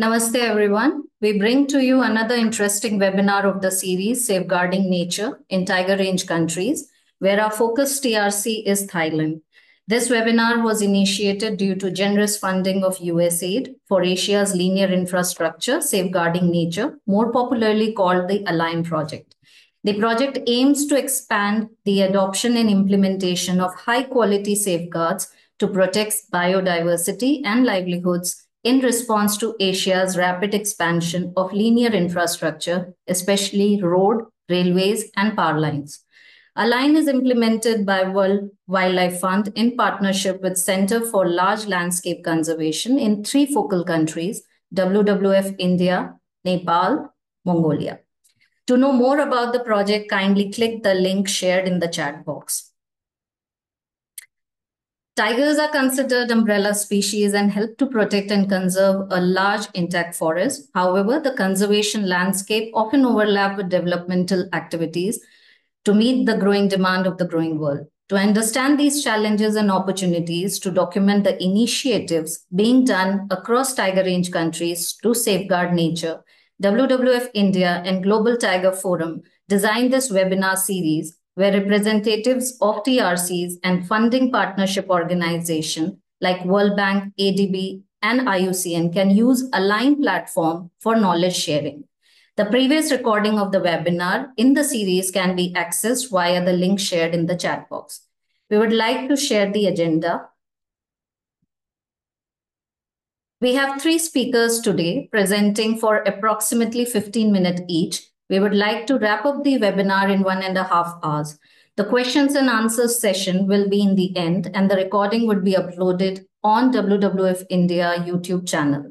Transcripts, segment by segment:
Namaste, everyone. We bring to you another interesting webinar of the series Safeguarding Nature in Tiger Range Countries, where our focus TRC is Thailand. This webinar was initiated due to generous funding of USAID for Asia's linear infrastructure safeguarding nature, more popularly called the ALIGN project. The project aims to expand the adoption and implementation of high quality safeguards to protect biodiversity and livelihoods in response to Asia's rapid expansion of linear infrastructure, especially road, railways, and power lines. ALIGN is implemented by World Wildlife Fund in partnership with Center for Large Landscape Conservation in three focal countries, WWF India, Nepal, Mongolia. To know more about the project, kindly click the link shared in the chat box. Tigers are considered umbrella species and help to protect and conserve a large intact forest. However, the conservation landscape often overlap with developmental activities to meet the growing demand of the growing world. To understand these challenges and opportunities, to document the initiatives being done across tiger range countries to safeguard nature, WWF India and Global Tiger Forum designed this webinar series where representatives of TRCs and funding partnership organizations like World Bank, ADB, and IUCN can use ALIGN platform for knowledge sharing. The previous recording of the webinar in the series can be accessed via the link shared in the chat box. We would like to share the agenda. We have three speakers today presenting for approximately 15 minutes each we would like to wrap up the webinar in one and a half hours. The questions and answers session will be in the end, and the recording would be uploaded on WWF India YouTube channel.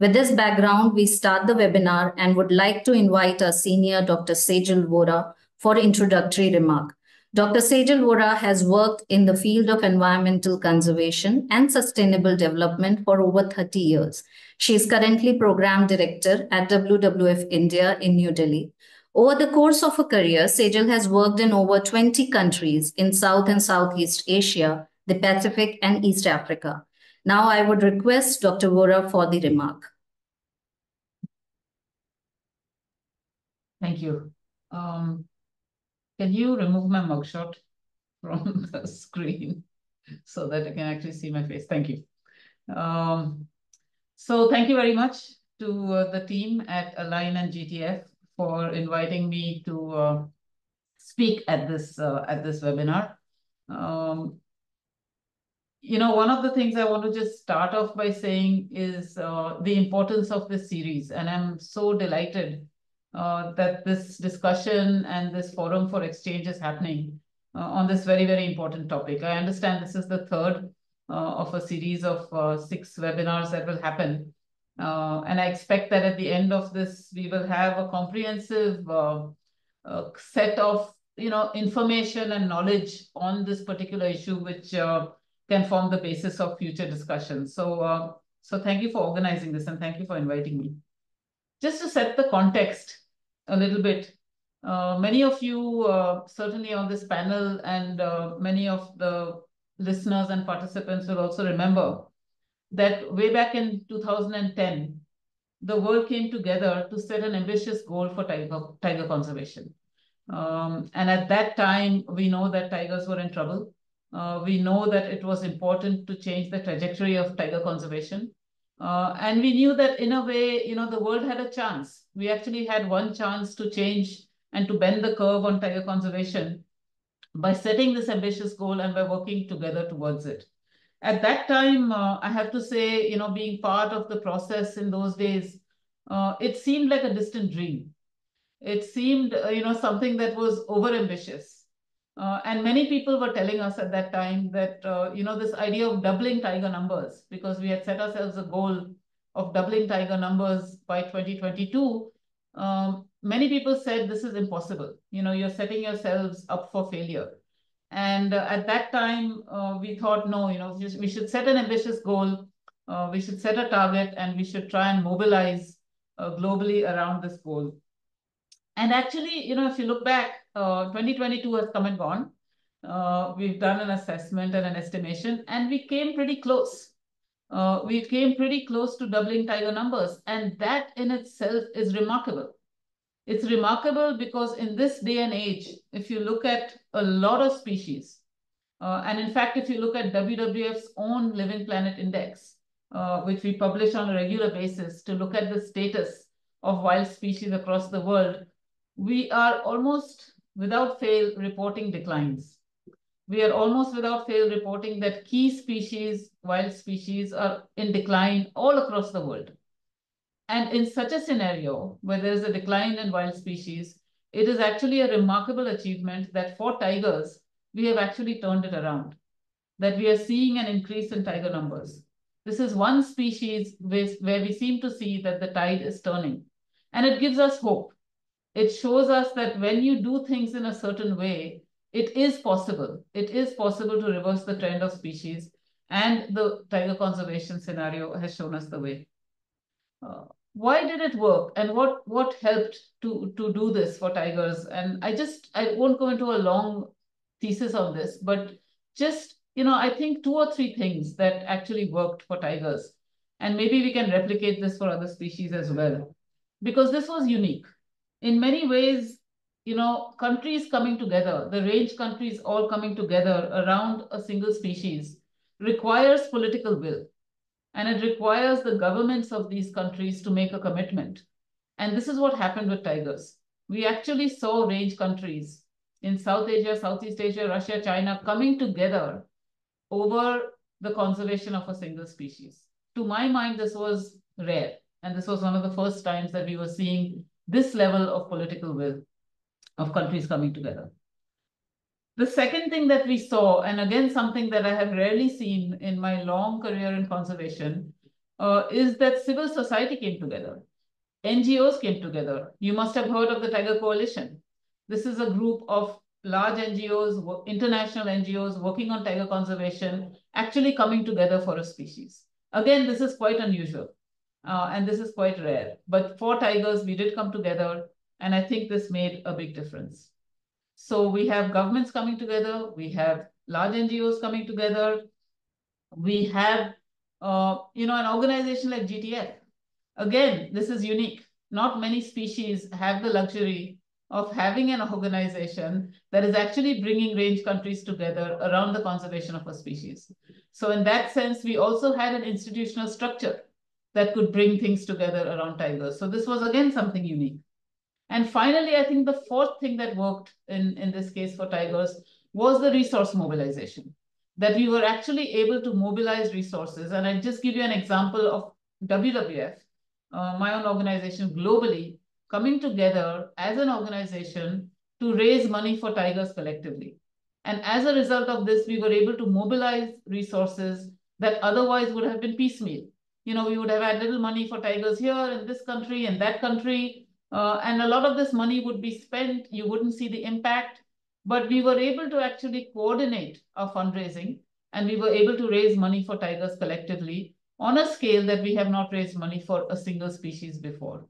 With this background, we start the webinar and would like to invite our senior Dr. Sejal Worah for introductory remark. Dr. Sejal Worah has worked in the field of environmental conservation and sustainable development for over 30 years. She is currently Program Director at WWF India in New Delhi. Over the course of her career, Sejal has worked in over 20 countries in South and Southeast Asia, the Pacific, and East Africa. Now I would request Dr. Worah for the remark. Thank you. Um, can you remove my mugshot from the screen so that I can actually see my face? Thank you. Um, so thank you very much to uh, the team at ALIGN and GTF for inviting me to uh, speak at this uh, at this webinar. Um, you know, one of the things I want to just start off by saying is uh, the importance of this series, and I'm so delighted uh, that this discussion and this forum for exchange is happening uh, on this very very important topic. I understand this is the third of a series of uh, six webinars that will happen. Uh, and I expect that at the end of this, we will have a comprehensive set of you know information and knowledge on this particular issue, which can form the basis of future discussions. So, so thank you for organizing this and thank you for inviting me. Just to set the context a little bit, uh, many of you, uh, certainly on this panel, and uh, many of the listeners and participants will also remember that way back in 2010, the world came together to set an ambitious goal for tiger, tiger conservation. Um, and at that time, we know that tigers were in trouble. Uh, we know that it was important to change the trajectory of tiger conservation. Uh, and we knew that in a way, you know, the world had a chance. We actually had one chance to change and to bend the curve on tiger conservation by setting this ambitious goal and by working together towards it. At that time, uh, I have to say, you know, being part of the process in those days, uh, it seemed like a distant dream. It seemed, uh, you know, something that was overambitious. Uh, and many people were telling us at that time that, uh, you know, this idea of doubling tiger numbers, because we had set ourselves a goal of doubling tiger numbers by 2022, um, many people said this is impossible. You know, you're setting yourselves up for failure. And uh, at that time, uh, we thought, no, you know, we should set an ambitious goal. Uh, we should set a target and we should try and mobilize uh, globally around this goal. And actually, you know, if you look back, uh, 2022 has come and gone. Uh, we've done an assessment and an estimation, and we came pretty close. we came pretty close to doubling tiger numbers. And that in itself is remarkable. It's remarkable because in this day and age, if you look at a lot of species, uh, and in fact, if you look at WWF's own Living Planet Index, uh, which we publish on a regular basis to look at the status of wild species across the world, we are almost without fail reporting declines. We are almost without fail reporting that key species, wild species, are in decline all across the world. And in such a scenario, where there is a decline in wild species, it is actually a remarkable achievement that for tigers, we have actually turned it around, that we are seeing an increase in tiger numbers. This is one species where we seem to see that the tide is turning. And it gives us hope. It shows us that when you do things in a certain way, it is possible. It is possible to reverse the trend of species. And the tiger conservation scenario has shown us the way. Uh, why did it work? And what what helped to to do this for tigers? And i just i won't go into a long thesis on this but just you know i think two or three things that actually worked for tigers. And maybe we can replicate this for other species as well. Because this was unique. In many ways you know countries coming together the range countries all coming together around a single species requires political will and it requires the governments of these countries to make a commitment. And this is what happened with tigers. We actually saw range countries in South Asia, Southeast Asia, Russia, China coming together over the conservation of a single species. To my mind, this was rare. And this was one of the first times that we were seeing this level of political will of countries coming together. The second thing that we saw, and again, something that I have rarely seen in my long career in conservation, uh, is that civil society came together. NGOs came together. You must have heard of the Tiger Coalition. This is a group of large NGOs, international NGOs working on tiger conservation, actually coming together for a species. Again, this is quite unusual. Uh, and this is quite rare. But for tigers, we did come together. And I think this made a big difference. So we have governments coming together, we have large NGOs coming together, we have, uh, you know, an organization like GTF. Again, this is unique. Not many species have the luxury of having an organization that is actually bringing range countries together around the conservation of a species. So in that sense, we also had an institutional structure that could bring things together around tigers. So this was again something unique. And finally, I think the fourth thing that worked in, in this case for Tigers was the resource mobilization, that we were actually able to mobilize resources. And I'll just give you an example of WWF, uh, my own organization globally, coming together as an organization to raise money for tigers collectively. And as a result of this, we were able to mobilize resources that otherwise would have been piecemeal. You know, we would have had little money for tigers here in this country and that country, uh, and a lot of this money would be spent, you wouldn't see the impact, but we were able to actually coordinate our fundraising and we were able to raise money for tigers collectively on a scale that we have not raised money for a single species before.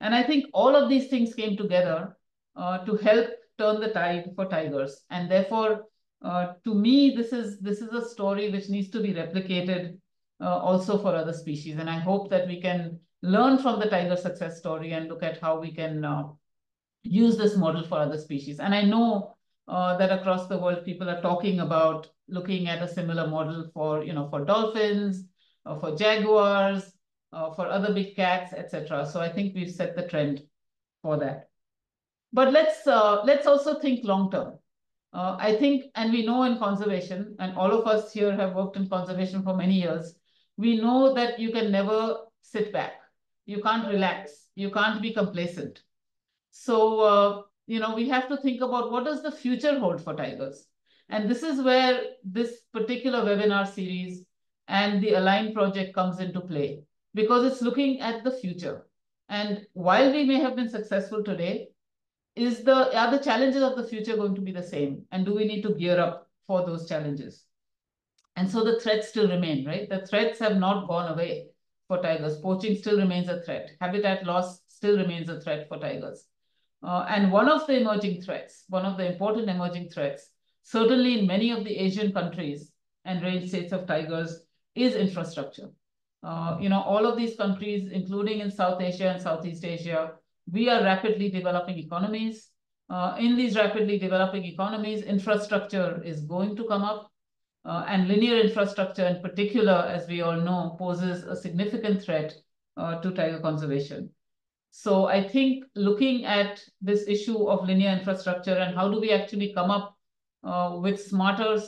And I think all of these things came together uh, to help turn the tide for tigers. And therefore, uh, to me, this is this is a story which needs to be replicated uh, also for other species. And I hope that we can learn from the tiger success story and look at how we can uh, use this model for other species. And I know uh, that across the world, people are talking about looking at a similar model for, you know, for dolphins, uh, for jaguars, uh, for other big cats, etc. So I think we've set the trend for that. But let's uh, let's also think long term. I think, and we know in conservation, and all of us here have worked in conservation for many years, we know that you can never sit back you can't relax. You can't be complacent. So, uh, you know, we have to think about what does the future hold for tigers? And this is where this particular webinar series and the Align project comes into play because it's looking at the future. And while we may have been successful today, is the are the challenges of the future going to be the same? And do we need to gear up for those challenges? And so the threats still remain, right? The threats have not gone away for tigers. Poaching still remains a threat. Habitat loss still remains a threat for tigers. Uh, and one of the emerging threats, one of the important emerging threats, certainly in many of the Asian countries and range states of tigers, is infrastructure. Uh, you know, all of these countries, including in South Asia and Southeast Asia, we are rapidly developing economies. Uh, in these rapidly developing economies, infrastructure is going to come up. Uh, and linear infrastructure in particular, as we all know, poses a significant threat uh, to tiger conservation. So I think looking at this issue of linear infrastructure and how do we actually come up uh, with smarter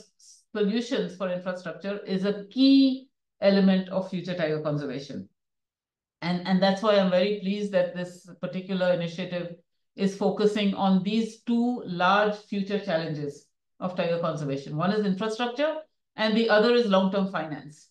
solutions for infrastructure is a key element of future tiger conservation. And, and that's why I'm very pleased that this particular initiative is focusing on these two large future challenges of tiger conservation. One is infrastructure and the other is long-term finance.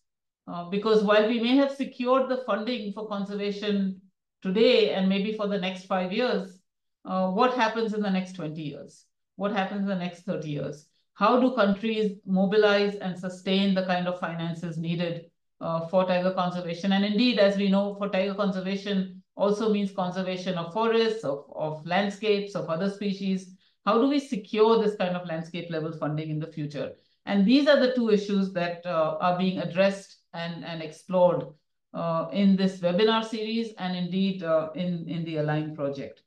Uh, because while we may have secured the funding for conservation today and maybe for the next five years, uh, what happens in the next 20 years? What happens in the next 30 years? How do countries mobilize and sustain the kind of finances needed uh, for tiger conservation? And indeed, as we know, for tiger conservation also means conservation of forests, of, of landscapes, of other species. How do we secure this kind of landscape level funding in the future? And these are the two issues that uh, are being addressed and, and explored uh, in this webinar series and indeed uh, in, in the Align project.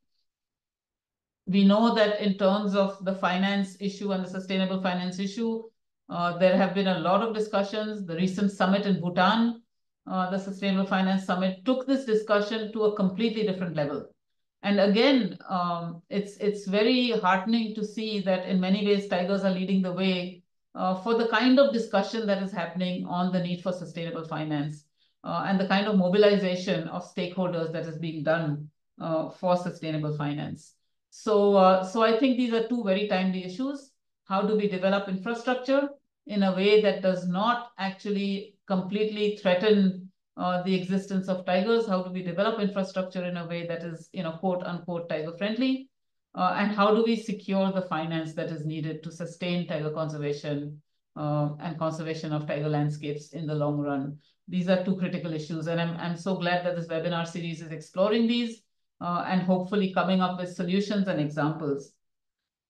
We know that in terms of the finance issue and the sustainable finance issue, uh, there have been a lot of discussions. The recent summit in Bhutan, uh, the Sustainable Finance Summit, took this discussion to a completely different level. And again, um, it's, it's very heartening to see that in many ways, tigers are leading the way uh, for the kind of discussion that is happening on the need for sustainable finance uh, and the kind of mobilization of stakeholders that is being done uh, for sustainable finance. So, uh, so I think these are two very timely issues. How do we develop infrastructure in a way that does not actually completely threaten uh, the existence of tigers? How do we develop infrastructure in a way that is, you know, quote unquote tiger friendly? Uh, and how do we secure the finance that is needed to sustain tiger conservation uh, and conservation of tiger landscapes in the long run? These are two critical issues. And I'm, I'm so glad that this webinar series is exploring these uh, and hopefully coming up with solutions and examples.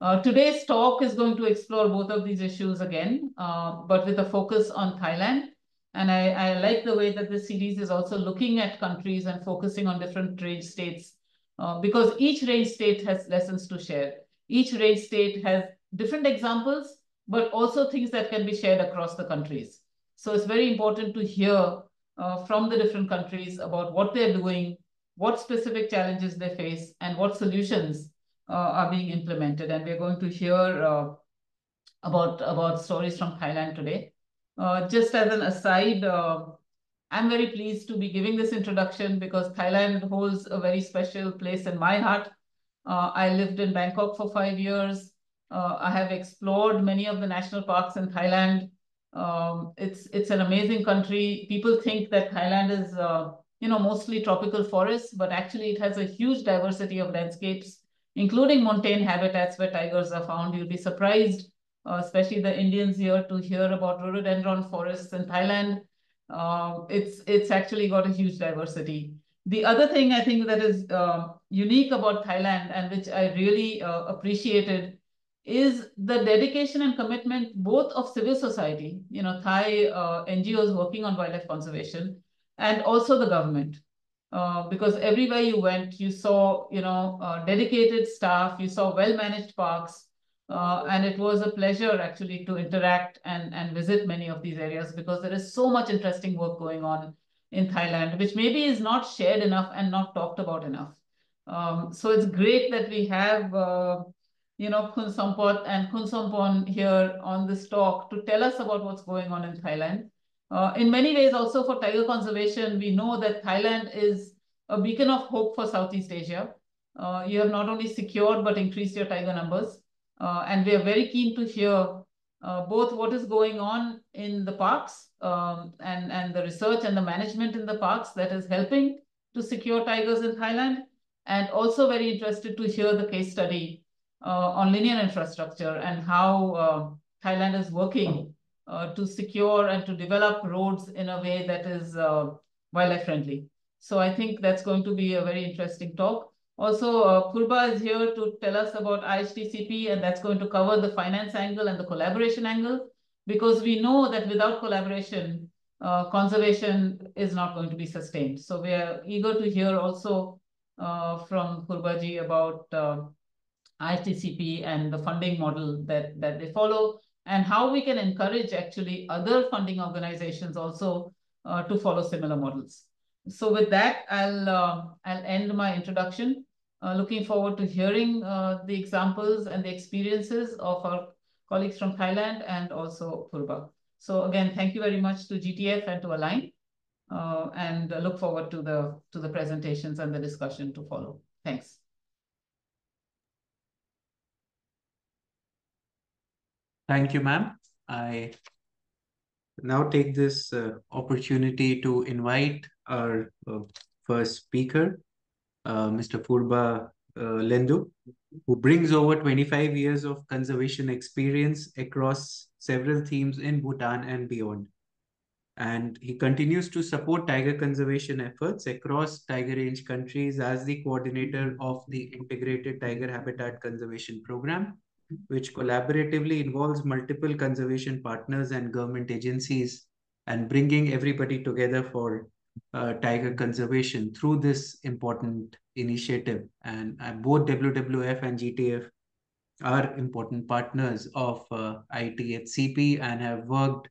Uh, today's talk is going to explore both of these issues again, uh, but with a focus on Thailand. And I, I like the way that this series is also looking at countries and focusing on different trade states uh, because each range state has lessons to share. Each range state has different examples, but also things that can be shared across the countries. So it's very important to hear uh, from the different countries about what they're doing, what specific challenges they face, and what solutions uh, are being implemented. And we're going to hear uh, about, about stories from Thailand today. Uh, just as an aside, uh, I'm very pleased to be giving this introduction because Thailand holds a very special place in my heart. Uh, I lived in Bangkok for five years. I have explored many of the national parks in Thailand. Um, it's it's an amazing country. People think that Thailand is uh, you know mostly tropical forests, but actually it has a huge diversity of landscapes, including montane habitats where tigers are found. You'll be surprised, uh, especially the Indians here, to hear about rhododendron forests in Thailand. Uh, it's it's actually got a huge diversity. The other thing I think that is uh, unique about Thailand and which I really uh, appreciated is the dedication and commitment both of civil society, you know, Thai uh, NGOs working on wildlife conservation, and also the government. Uh, because everywhere you went, you saw, you know, uh, dedicated staff, you saw well-managed parks, uh, and it was a pleasure actually to interact and, and visit many of these areas because there is so much interesting work going on in Thailand, which maybe is not shared enough and not talked about enough. Um, so it's great that we have uh, you know, Khun Somphot and Khun Somporn here on this talk to tell us about what's going on in Thailand. Uh, in many ways, also for tiger conservation, we know that Thailand is a beacon of hope for Southeast Asia. Uh, you have not only secured but increased your tiger numbers. Uh, and we are very keen to hear uh, both what is going on in the parks um, and, and the research and the management in the parks that is helping to secure tigers in Thailand. And also very interested to hear the case study uh, on linear infrastructure and how uh, Thailand is working uh, to secure and to develop roads in a way that is wildlife friendly. So I think that's going to be a very interesting talk. Also, uh, Phurba is here to tell us about IHTCP, and that's going to cover the finance angle and the collaboration angle, because we know that without collaboration, uh, conservation is not going to be sustained. So we are eager to hear also uh, from Phurbaji about uh, ITCP and the funding model that, that they follow and how we can encourage actually other funding organizations also uh, to follow similar models. So with that, I'll, uh, I'll end my introduction. Uh, looking forward to hearing uh, the examples and the experiences of our colleagues from Thailand and also Phurba. So again, thank you very much to GTF and to Align. Uh, and look forward to the to the presentations and the discussion to follow. Thanks. Thank you, ma'am. I now take this uh, opportunity to invite our uh, first speaker, Mr. Phurba uh, Lhendup, who brings over 25 years of conservation experience across several themes in Bhutan and beyond. And he continues to support tiger conservation efforts across tiger range countries as the coordinator of the Integrated Tiger Habitat Conservation Program, which collaboratively involves multiple conservation partners and government agencies and bringing everybody together for uh, tiger conservation through this important initiative. And uh, both WWF and GTF are important partners of uh, ITHCP and have worked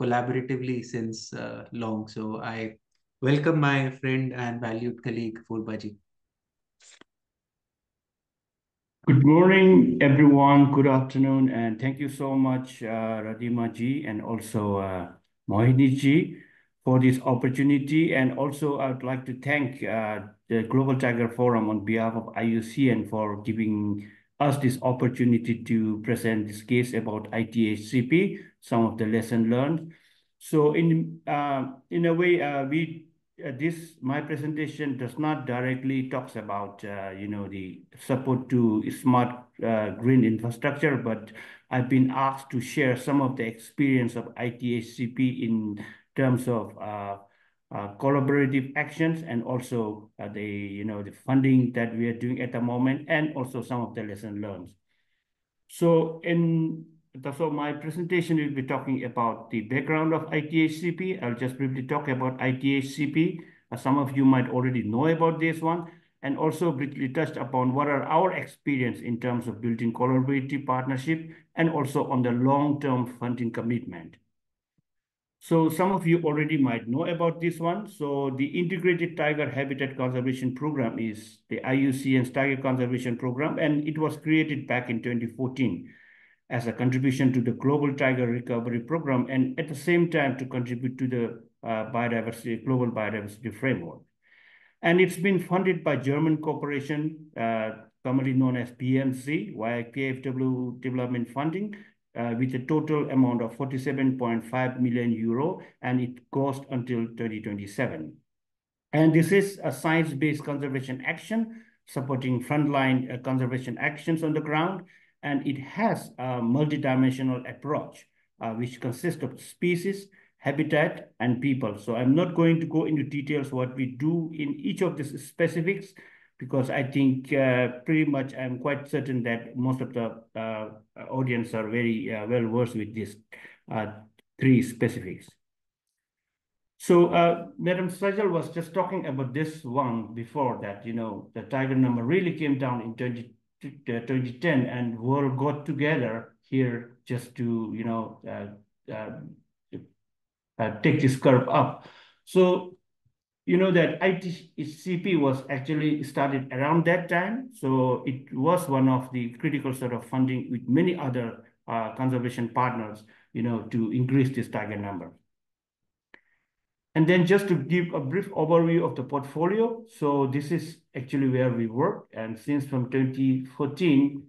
collaboratively since uh, long. So I welcome my friend and valued colleague Phurbaji. Good morning, everyone. Good afternoon, and thank you so much, uh, Radhima ji, and also uh, Mohini ji for this opportunity. And also, I would like to thank uh, the Global Tiger Forum on behalf of IUCN for giving us this opportunity to present this case about ITHCP, some of the lesson learned. So in uh, in a way, uh, we uh, this my presentation does not directly talks about uh, you know the support to smart uh, green infrastructure, but I've been asked to share some of the experience of ITHCP in terms of uh, uh, collaborative actions and also uh, the you know the funding that we are doing at the moment and also some of the lesson learned. So in so my presentation will be talking about the background of ITHCP. I'll just briefly talk about ITHCP. Some of you might already know about this one and also briefly touched upon what are our experience in terms of building collaborative partnership and also on the long-term funding commitment. So some of you already might know about this one. So the Integrated Tiger Habitat Conservation Program is the IUCN's Tiger Conservation Program, and it was created back in 2014 as a contribution to the Global Tiger Recovery Program, and at the same time to contribute to the uh, biodiversity, global biodiversity framework. And it's been funded by German corporation, uh, commonly known as BMZ, via KfW development funding, uh, with a total amount of 47.5 million euro, and it goes until 2027. And this is a science-based conservation action supporting frontline uh, conservation actions on the ground, and it has a multidimensional approach, uh, which consists of species, habitat, and people. So I'm not going to go into details what we do in each of these specifics, because I think uh, pretty much I'm quite certain that most of the uh, audience are very uh, well versed with these uh, three specifics. So uh, Madam Sejal was just talking about this one before that, you know, the tiger number really came down in 20, 2010 and world got together here just to, you know, uh, take this curve up. So you know that ITCP was actually started around that time. So it was one of the critical sort of funding with many other uh, conservation partners, you know, to increase this target number. And then just to give a brief overview of the portfolio. So this is actually where we work. And since from 2014,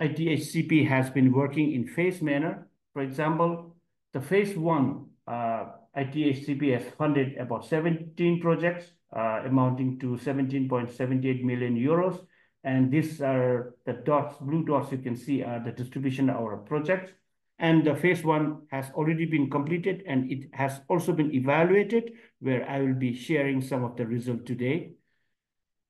ITHCP has been working in phase manner. For example, the phase one uh, ITHCP has funded about 17 projects uh, amounting to 17.78 million euros. And these are the dots, blue dots you can see are the distribution of our projects. And the phase one has already been completed and it has also been evaluated where I will be sharing some of the results today.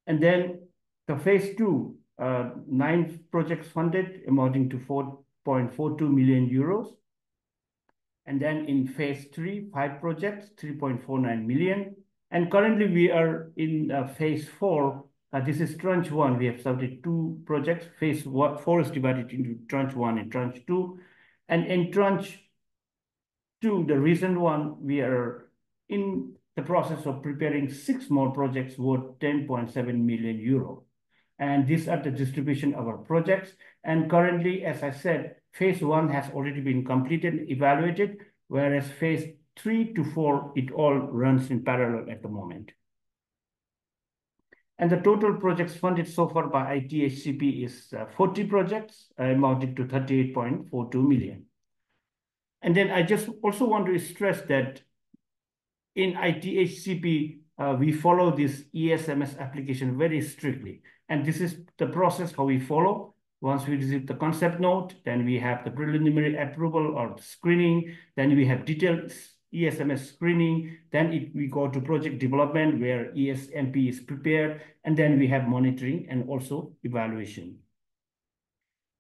And then the phase two, uh, nine projects funded amounting to 4.42 million euros. And then in phase three, five projects, 3.49 million. And currently we are in uh, phase four. Uh, this is tranche one. We have started two projects. Phase one, four is divided into tranche one and tranche two. And in tranche two, the recent one, we are in the process of preparing six more projects worth 10.7 million euro. And these are the distribution of our projects. And currently, as I said, phase one has already been completed, evaluated, whereas phase three to four, it all runs in parallel at the moment. And the total projects funded so far by ITHCP is uh, 40 projects, uh, amounting to 38.42 million. And then I just also want to stress that in ITHCP, uh, we follow this ESMS application very strictly. And this is the process how we follow. Once we receive the concept note, then we have the preliminary approval or the screening, then we have detailed ESMS screening, then it, we go to project development where ESMP is prepared, and then we have monitoring and also evaluation.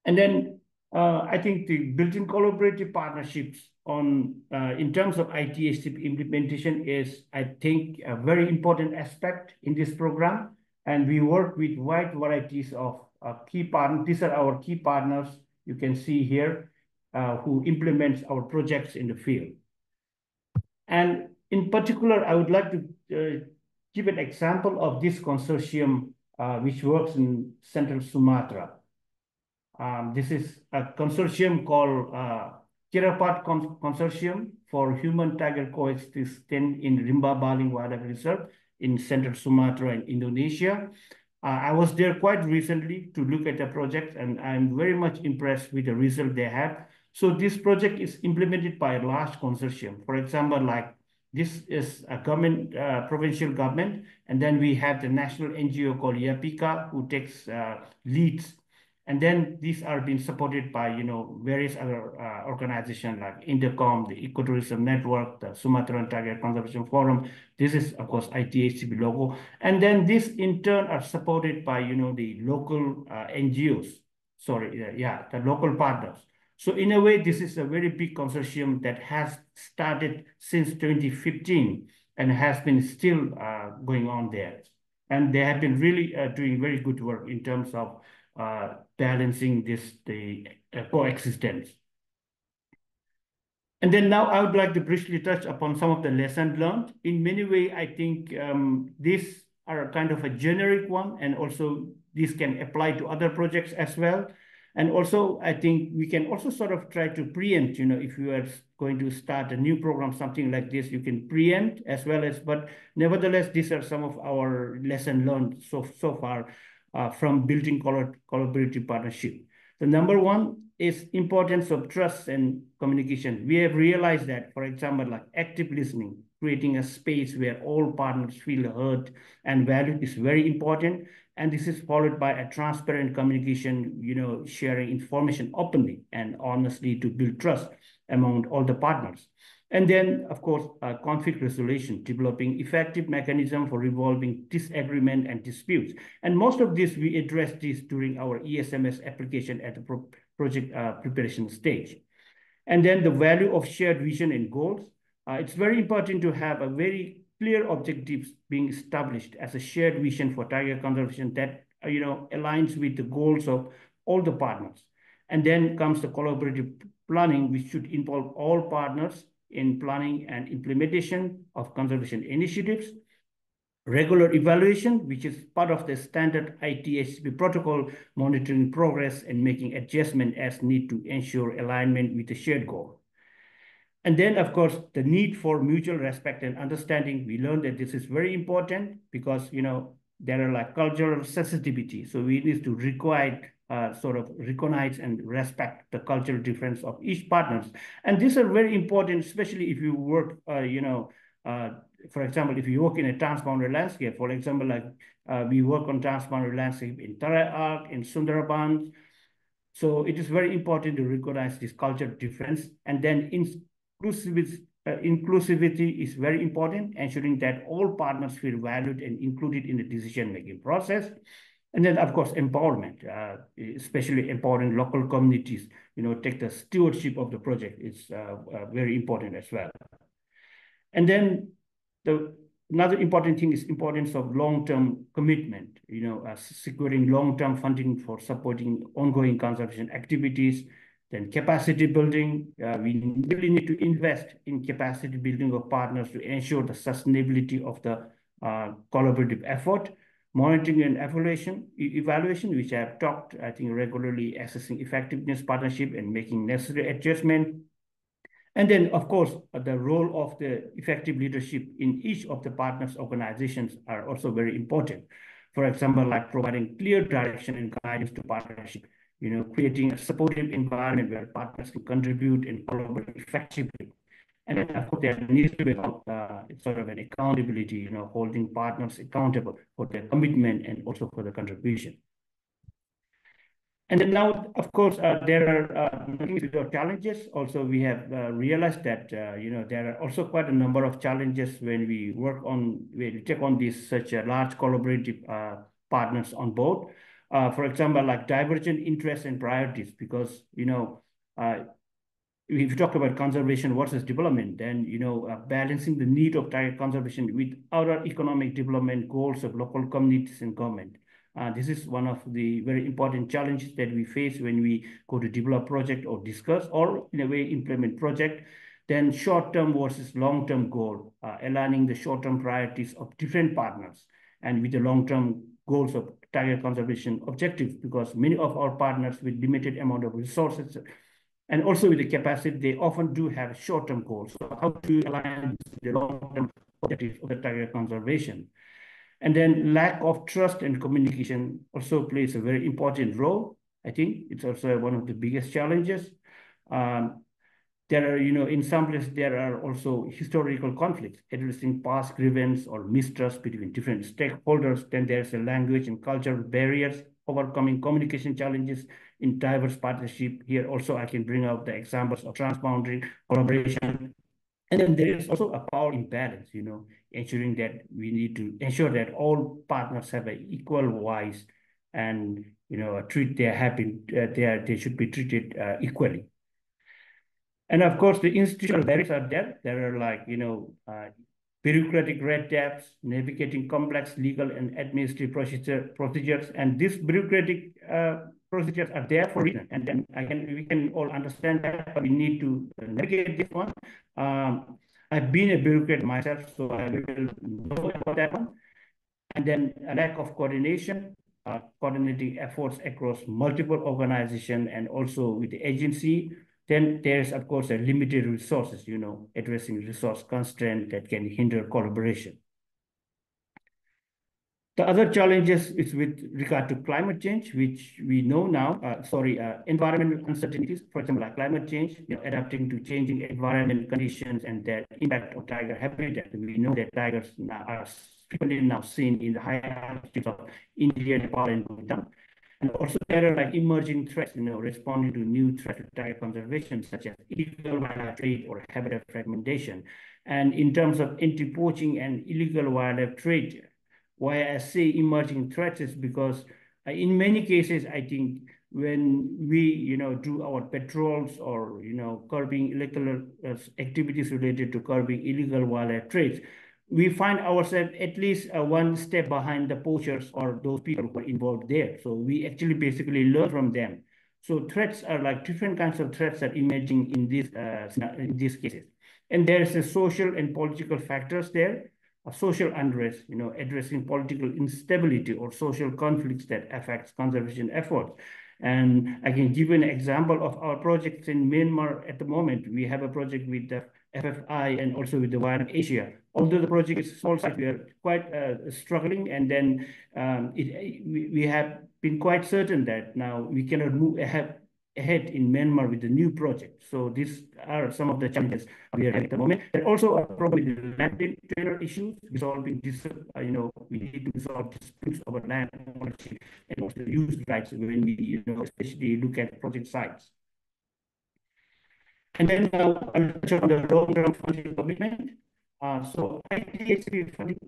And then uh, I think the built-in collaborative partnerships on uh, in terms of ITHCP implementation is, I think, a very important aspect in this program. And we work with wide varieties of key partners. These are our key partners you can see here uh, who implements our projects in the field. And in particular, I would like to uh, give an example of this consortium uh, which works in Central Sumatra. Um, this is a consortium called uh, Kirapat Con Consortium for Human Tiger Coexistence in Rimbang Baling Wildlife Reserve in Central Sumatra in Indonesia. Uh, I was there quite recently to look at the project and I'm very much impressed with the result they have. So this project is implemented by a large consortium. For example, like this is a government, uh, provincial government, and then we have the national NGO called YAPIKA who takes uh, leads and then these are being supported by, you know, various other uh, organizations like Indecon, the Ecotourism Network, the Sumatran Tiger Conservation Forum. This is, of course, ITHCP logo. And then this in turn are supported by, you know, the local uh, NGOs. Sorry, uh, yeah, the local partners. So in a way, this is a very big consortium that has started since 2015 and has been still uh, going on there. And they have been really uh, doing very good work in terms of uh, balancing this the uh, coexistence. And then now I would like to briefly touch upon some of the lessons learned. In many ways, I think um, these are kind of a generic one, and also this can apply to other projects as well. And also, I think we can also sort of try to preempt, you know, if you are going to start a new program, something like this, you can preempt as well as, but nevertheless, these are some of our lessons learned so, so far uh, from building collaborative partnership. The number one is importance of trust and communication. We have realized that, for example, like active listening, creating a space where all partners feel heard and valued is very important. And this is followed by a transparent communication, you know, sharing information openly and honestly to build trust among all the partners. And then, of course, uh, conflict resolution, developing effective mechanism for resolving disagreement and disputes. And most of this, we address this during our ESMS application at the pro project uh, preparation stage. And then the value of shared vision and goals. Uh, it's very important to have a very clear objectives being established as a shared vision for tiger conservation that, uh, you know, aligns with the goals of all the partners. And then comes the collaborative planning, which should involve all partners in planning and implementation of conservation initiatives, regular evaluation, which is part of the standard ITHCP protocol, monitoring progress and making adjustment as need to ensure alignment with the shared goal. And then, of course, the need for mutual respect and understanding. We learned that this is very important because, you know, there are like cultural sensitivity. So we need to require uh, sort of recognize and respect the cultural difference of each partners. And these are very important, especially if you work, uh, you know, uh, for example, if you work in a transboundary landscape, for example, like uh, we work on transboundary landscape in Terai Arc, in Sundarbans. So it is very important to recognize this cultural difference. And then inclusivity, uh, inclusivity is very important, ensuring that all partners feel valued and included in the decision-making process. And then, of course, empowerment, uh, especially empowering local communities, you know, take the stewardship of the project is uh, uh, very important as well. And then the another important thing is importance of long-term commitment, you know, uh, securing long-term funding for supporting ongoing conservation activities, then capacity building. Uh, we really need to invest in capacity building of partners to ensure the sustainability of the uh, collaborative effort monitoring and evaluation, evaluation, which I have talked, I think, regularly assessing effectiveness partnership and making necessary adjustment. And then, of course, the role of the effective leadership in each of the partners' organizations are also very important. For example, like providing clear direction and guidance to partnership, you know, creating a supportive environment where partners can contribute and collaborate effectively. And of course, there needs to be uh, sort of an accountability, you know, holding partners accountable for their commitment and also for the contribution. And then now, of course, uh, there are uh, challenges. Also, we have uh, realized that, uh, you know, there are also quite a number of challenges when we work on, when we take on these such a large collaborative uh, partners on board. Uh, for example, like divergent interests and priorities, because, you know, if you talk about conservation versus development, then you know uh, balancing the need of tiger conservation with other economic development goals of local communities and government. Uh, this is one of the very important challenges that we face when we go to develop project or discuss or in a way implement project. Then short-term versus long-term goal, uh, aligning the short-term priorities of different partners and with the long-term goals of tiger conservation objectives because many of our partners with limited amount of resources and also with the capacity, they often do have short-term goals. So how to align the long-term objectives of the tiger conservation. And then lack of trust and communication also plays a very important role. I think it's also one of the biggest challenges. Um, there are, you know, in some places, there are also historical conflicts addressing past grievance or mistrust between different stakeholders. Then there's a language and cultural barriers, overcoming communication challenges in diverse partnership. Here also I can bring out the examples of transboundary collaboration. And then there is also a power imbalance, you know, ensuring that we need to ensure that all partners have an equal voice and, you know, treat their happy, uh, they, are, they should be treated uh, equally. And of course, the institutional barriers are there. There are like, you know, uh, bureaucratic red tapes, navigating complex legal and administrative procedure, procedures. And this bureaucratic uh, procedures are there for reason. And then again, we can all understand that, but we need to navigate this one. Um, I've been a bureaucrat myself, so I will know about that one. And then a lack of coordination, uh, coordinating efforts across multiple organizations and also with the agency. Then there's, of course, a limited resources, you know, addressing resource constraint that can hinder collaboration. The other challenges is with regard to climate change, which we know now, uh, sorry, uh, environmental uncertainties, for example, like climate change, you know, adapting to changing environmental conditions and their impact on tiger habitat. We know that tigers now are frequently now seen in the high altitudes of India, Nepal, and Bhutan. And also there are like emerging threats, you know, responding to new threats to tiger conservation, such as illegal wildlife trade or habitat fragmentation. And in terms of anti-poaching and illegal wildlife trade, why I say emerging threats is because uh, in many cases, I think when we, you know, do our patrols or, you know, curbing illegal uh, activities related to curbing illegal wildlife trades, we find ourselves at least uh, one step behind the poachers or those people who are involved there. So we actually basically learn from them. So threats are like different kinds of threats are emerging in these uh, in these cases. And there's a social and political factors there social unrest, you know, addressing political instability or social conflicts that affects conservation efforts. And I can give you an example of our projects in Myanmar at the moment. We have a project with the FFI and also with the Wild Asia. Although the project is small we are quite uh, struggling. And then um, it, we, we have been quite certain that now we cannot move ahead ahead in Myanmar with the new project. So these are some of the challenges we are at the moment. And also uh, probably the land tenure issues, resolving this, uh, you know, we need to resolve disputes over land ownership and also use rights when we, you know, especially look at project sites. And then uh, I'll touch on the long-term funding commitment. Uh, so ITHP funding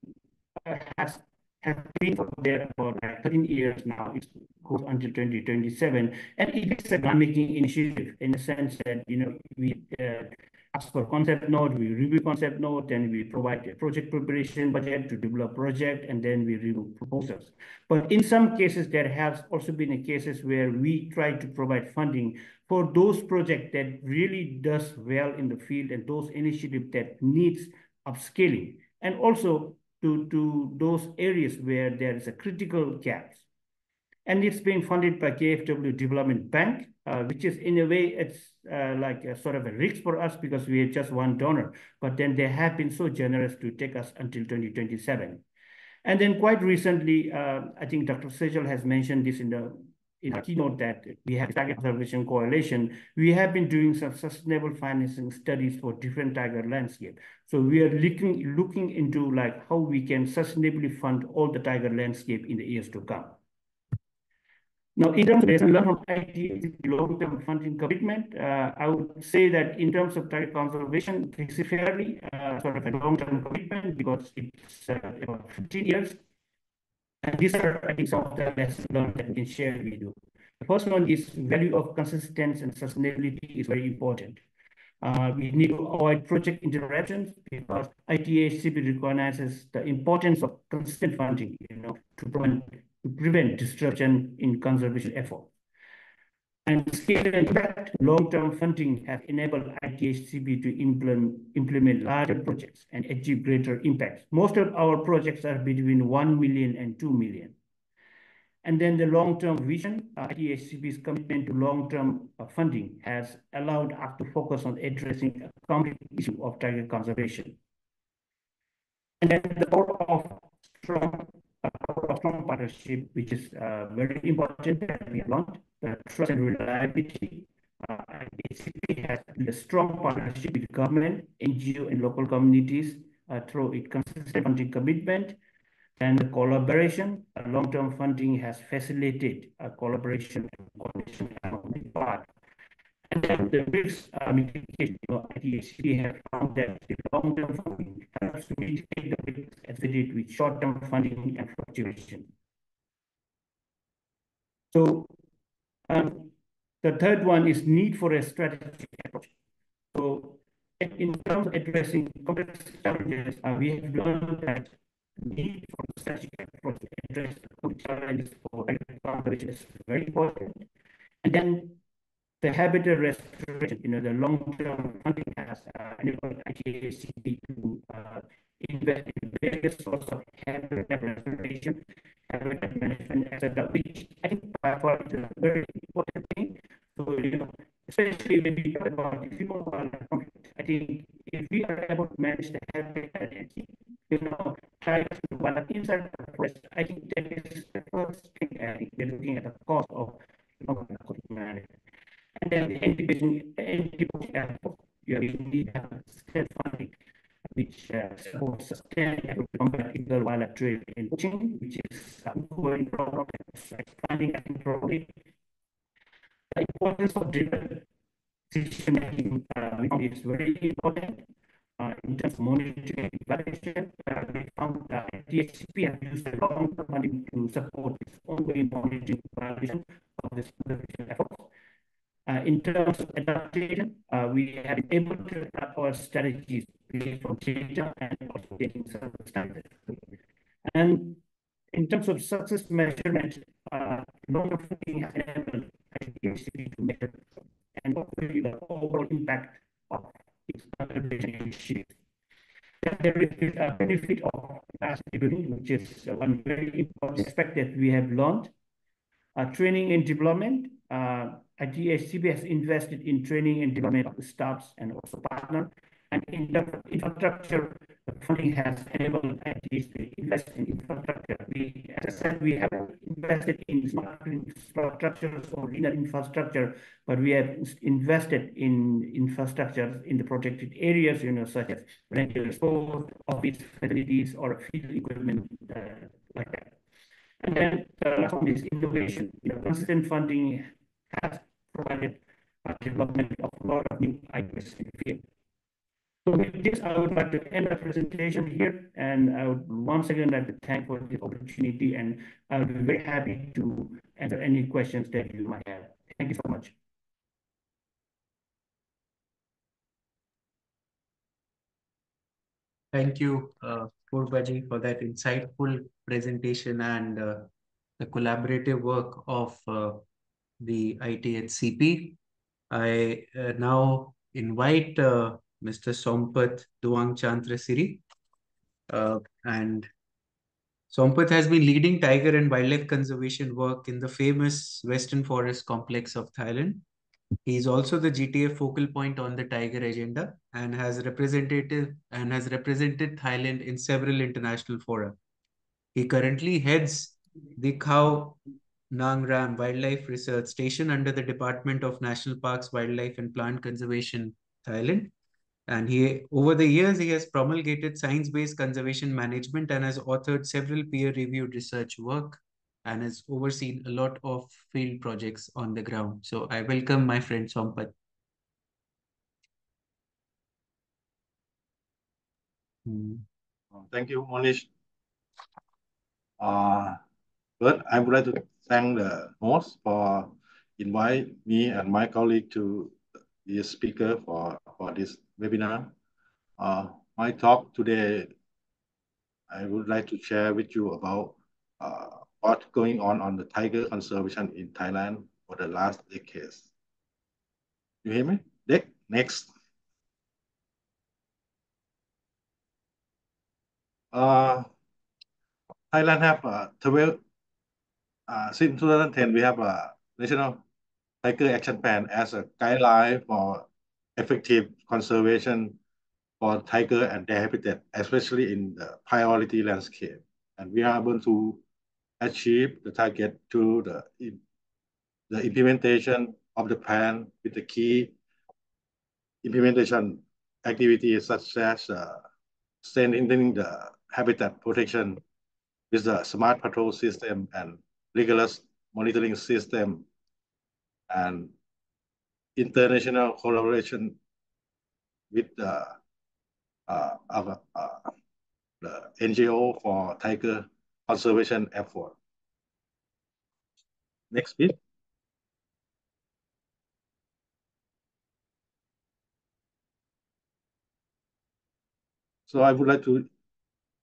uh, has have been there for like 13 years now. It goes until 2027. And it is a groundbreaking initiative in the sense that, you know, we uh, ask for concept note, we review concept note, and we provide a project preparation budget to develop project, and then we review proposals. But in some cases, there has also been cases where we try to provide funding for those projects that really does well in the field and those initiatives that needs upscaling. And also to, to those areas where there is a critical gaps. And it's being funded by KFW Development Bank, uh, which is in a way, it's uh, like a sort of a risk for us because we are just one donor, but then they have been so generous to take us until 2027. And then quite recently, uh, I think Dr. Sejal has mentioned this in the in a keynote that we have Tiger Conservation Coalition, we have been doing some sustainable financing studies for different tiger landscape. So we are looking, looking into like how we can sustainably fund all the tiger landscape in the years to come. Now, in terms of lesson learned from IT long-term funding commitment, uh, I would say that in terms of tiger conservation, this is fairly uh, sort of a long-term commitment because it's uh, about 15 years and these are, I think, some of the lessons learned that we can share with you. The first one is value of consistency and sustainability is very important. Uh, we need to avoid project interruptions because ITHCP recognizes the importance of consistent funding, you know, to prevent, to prevent disruption in conservation efforts. And scale and impact long-term funding have enabled ITHCP to implement, implement larger projects and achieve greater impacts. Most of our projects are between 1 million and 2 million. And then the long-term vision, uh, ITHCP's commitment to long-term uh, funding has allowed us to focus on addressing a complex issue of tiger conservation. And then the power of strong strong partnership, which is uh, very important that we launched, the trust and reliability. Uh, basically has a strong partnership with government, NGO, and local communities uh, through its consistent funding commitment and the collaboration. Long-term funding has facilitated a collaboration and coordination among part and then the risk uh, mitigation of ITHC have found that the long-term funding helps to mitigate the risk associated with short-term funding and fluctuation. So um, the third one is need for a strategic approach. So in terms of addressing complex challenges, uh, we have learned that need for strategic approach to address the challenges for agriculture is very important. And then the habitat restoration, you know, the long-term funding has uh, enabled ITHCP to uh, invest in various sorts of habitat restoration, habitat management, etc., which I think far is a very important thing. So, you know, especially when we talk about the human conflict, I think if we are able to manage the habitat you know, try to wildlife inside the forest, I think that is the first thing I think we're looking at the cost of you know, management. And then the integration, integration you need to have self funding, which uh, supports sustainable trade in poaching, which is ongoing problem, expanding and properly. The importance of driven decision making uh, is very important. Uh, in terms of monitoring and evaluation, uh, we found that THCP has used a long-term funding to support its ongoing monitoring evaluation of this efforts. Uh, in terms of adaptation, uh, we have been able to adapt our strategies on data and also getting standards. And in terms of success measurement, uh, has enabled to measure and the overall impact of its conservation. There is a benefit of capacity building, which is one very important aspect that we have learned. Uh, training and development, uh, ITHCP has invested in training and development of the staffs and also partner. And in the infrastructure, the funding has enabled at ITHCP to invest in infrastructure. We, as I said, we have invested in smart infrastructures or inner infrastructure, but we have invested in infrastructure in the protected areas, you know, such as rental sport, office facilities, or field equipment uh, like that. And then the last one is innovation. Know, consistent funding has provided development of a lot of new ideas in the field. So with this, I would like to end the presentation here, and I would once again like to thank for the opportunity, and I would be very happy to answer any questions that you might have. Thank you so much. Thank you, uh, Phurbaji, for that insightful presentation and uh, the collaborative work of uh, the ITHCP. I uh, now invite uh, Mr. Sompat Duang Chantrasiri. Uh, and Somphot has been leading tiger and wildlife conservation work in the famous Western Forest Complex of Thailand. He is also the GTF focal point on the tiger agenda and has representative and has represented Thailand in several international fora. He currently heads the Khao Nang Ram Wildlife Research Station under the Department of National Parks, Wildlife and Plant Conservation, Thailand. And he, over the years, he has promulgated science-based conservation management and has authored several peer-reviewed research work and has overseen a lot of field projects on the ground. So I welcome my friend Somphot. Hmm. Thank you, Monish. Uh, but I would like to thank the host for invite me and my colleague to be a speaker for, for this webinar. Uh, my talk today, I would like to share with you about uh, what's going on on the tiger conservation in Thailand for the last decades. You hear me? Next. Uh, Thailand have uh, 12, uh, since 2010, we have a National Tiger Action Plan as a guideline for effective conservation for tiger and their habitat, especially in the priority landscape. And we are able to achieve the target through the, the implementation of the plan with the key implementation activities such as uh, strengthening the habitat protection with the smart patrol system and rigorous monitoring system and international collaboration with the uh, uh, uh, the NGO for tiger conservation effort. Next, please. So I would like to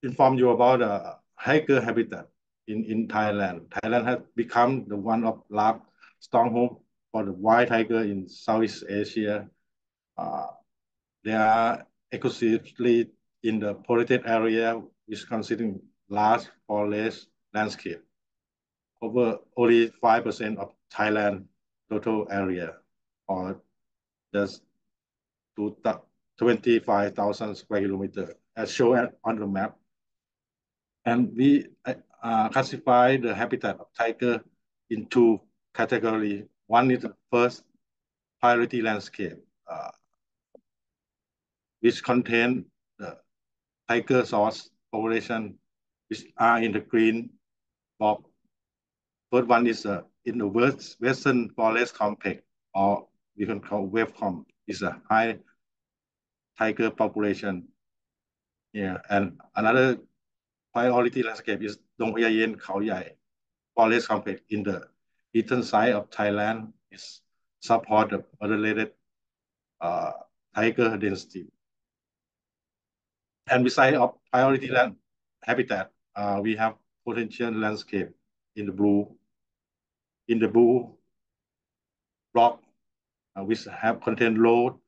inform you about uh, tiger habitat in, in Thailand. Thailand has become the one of large stronghold for the white tiger in Southeast Asia. Uh, they are exclusively in the protected area, which is considering large forest landscape. Over only 5% of Thailand total area, or just 25,000 square kilometers, as shown on the map. And we uh, classify the habitat of tiger into category. One is the first priority landscape, uh, which contain the tiger source population, which are in the green box. First one is uh, in the west, Western Forest Complex, or we can call WEFCOM, is a high tiger population. Yeah, and another priority landscape is Dong Phayayen Khao Yai Forest Complex in the eastern side of Thailand is support the moderated uh, tiger density. And beside of priority land habitat, uh, we have potential landscape in the blue, in the blue block, uh, which have contained low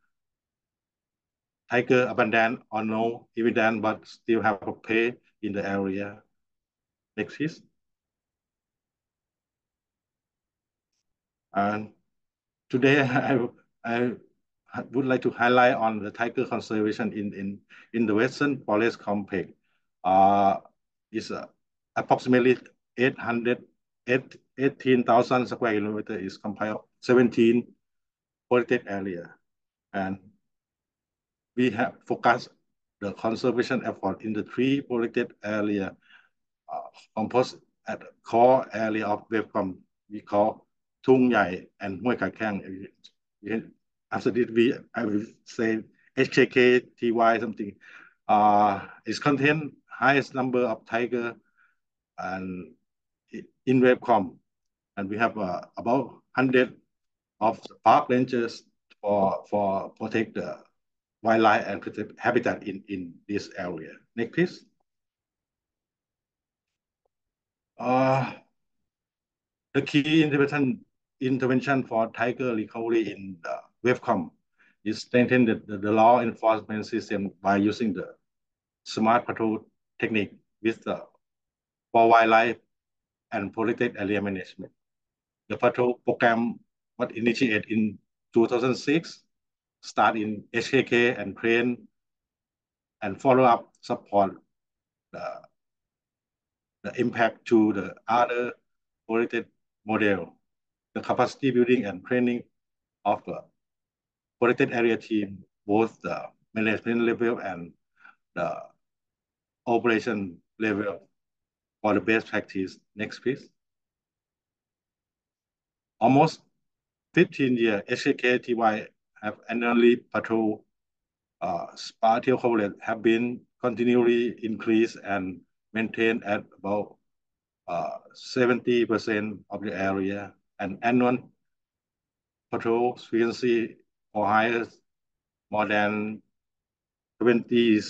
tiger abundant or no evidence, but still have a pay in the area. Next, please. And today I, I would like to highlight on the tiger conservation in, in, in the Western Forest Complex. Uh, is uh, approximately 800, 18,000 square kilometer is comprised 17 protected area. And we have focused the conservation effort in the three protected area uh, composed at the core area of WEFCOM we call Thung Yai and Huai Kha Khaeng. After this, we, I will say HKK TY something. Uh, it contains highest number of tiger and in WEFCOM, and we have uh, about 100 of park rangers for for protect the wildlife and habitat in in this area. Next, please. Uh, the key intervention intervention for tiger recovery in the WEFCOM is strengthen the, the, the, law enforcement system by using the smart patrol technique with the for wildlife and protected area management. The patrol program was initiated in 2006, start in HKK and train and follow up support the, the impact to the other protected model, the capacity building and training of the protected area team, both the management level and the operation level for the best practice. Next, please. Almost 15 years, HKKTY have annually patrol uh, spatial coverage have been continually increased and maintained at about 70% uh, of the area and annual patrol frequency for higher more than 20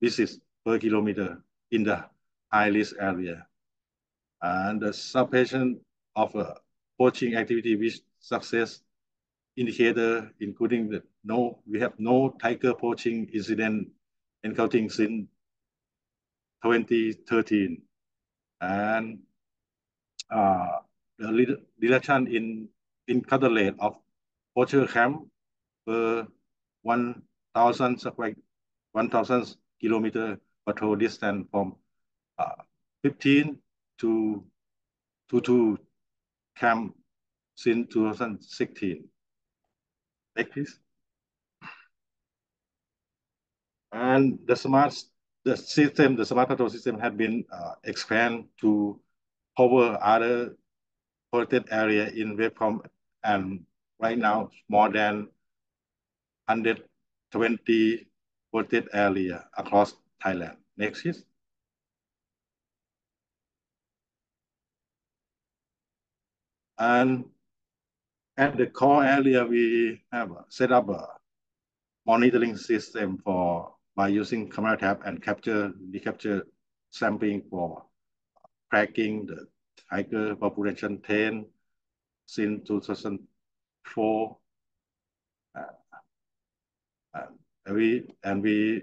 visits per kilometer in the high risk area. And the suppression of uh, poaching activity with success indicator, including the no, we have no tiger poaching incident encountering since 2013 and uh, the reduction in in cut rate of poacher camp per 1,000 square 1,000 kilometer patrol distance from uh, 15 to to to camp since 2016. Next, please. And the smart the system, the smart patrol system had been uh, expanded to cover other protected area in WEFCOM and right now more than 120 protected area across Thailand. Next, please. And at the core area, we have set up a monitoring system for by using camera trap and capture, recapture sampling for tracking the tiger population 10 since 2004. Uh, and we and we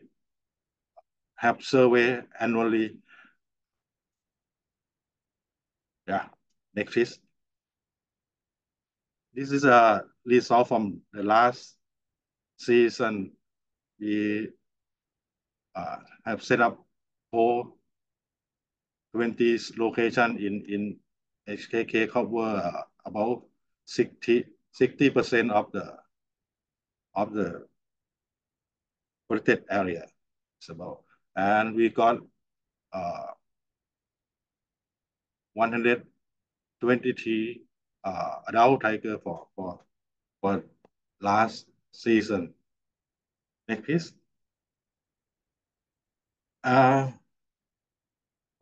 have survey annually. Yeah, next please. This is a result from the last season. We uh, have set up four 20 location in, in HKK cover uh, about 60, 60% of the, of the protected area. It's about, and we got uh, 123 uh, adult tiger for, for, for last season. Next, please. Uh,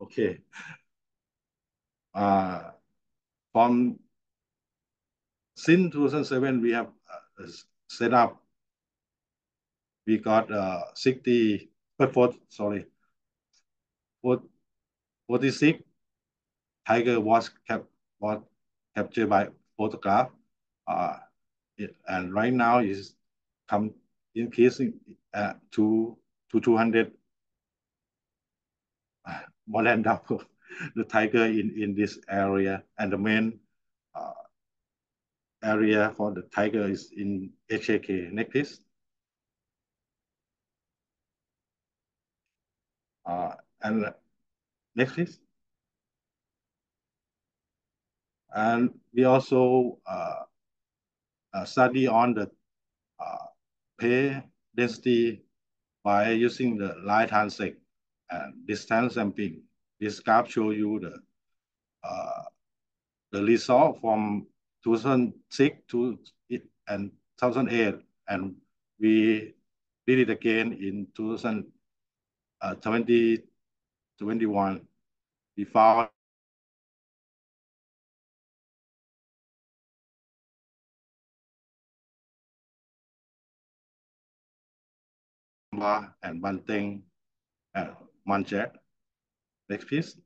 okay. Uh, from since 2007, we have uh, set up, we got uh, 60, but for, sorry, 46 tiger was kept, was captured by photograph. Uh, and right now is come increasing uh, to, to 200 more than double the tiger in, in this area. And the main uh, area for the tiger is in HKK. Next, please. Uh, and next, please. And we also uh, uh, study on the uh, pay density by using the line transect and distance sampling. This graph show you the uh, the result from 2006 to and 2008, and we did it again in 2021. We found and one thing and one jet. Next, please.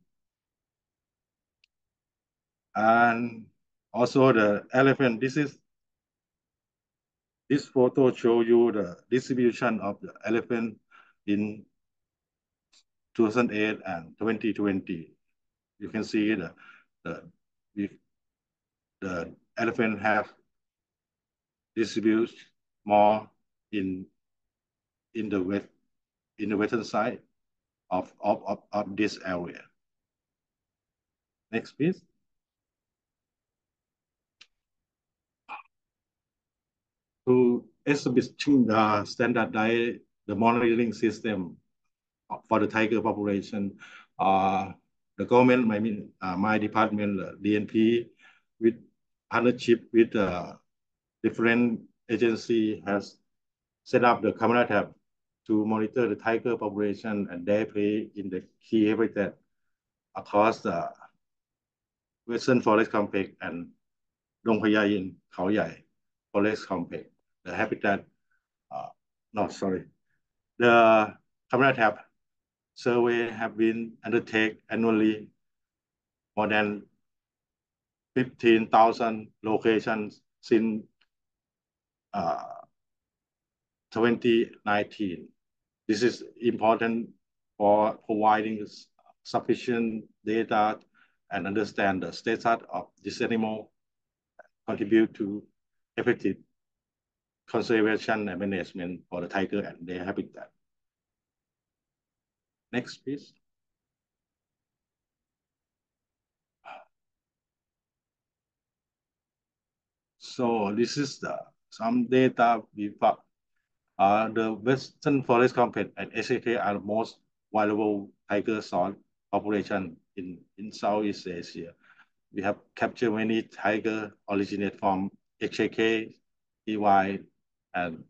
And also the elephant, this is this photo show you the distribution of the elephant in 2008 and 2020. You can see the the the elephant have distributed more in in the west in the western side of of of, of this area. Next, please. to establishing the standardized the monitoring system for the tiger population. Uh, the government, I mean, uh, my department, uh, DNP, with partnership with uh, different agency has set up the camera tab to monitor the tiger population and their prey in the key habitat across the Western Forest Complex and Dong in Khao Yai Forest Complex, the habitat, uh, not sorry. The camera tap survey have been undertaken annually more than 15,000 locations since uh, 2019. This is important for providing sufficient data and understand the status of this animal, contribute to effective conservation and management for the tiger and their habitat. Next, please. So this is the some data we. Uh, the Western Forest Complex and SAK are the most valuable tiger source population in, in Southeast Asia. We have captured many tiger originate from HKK, EY, and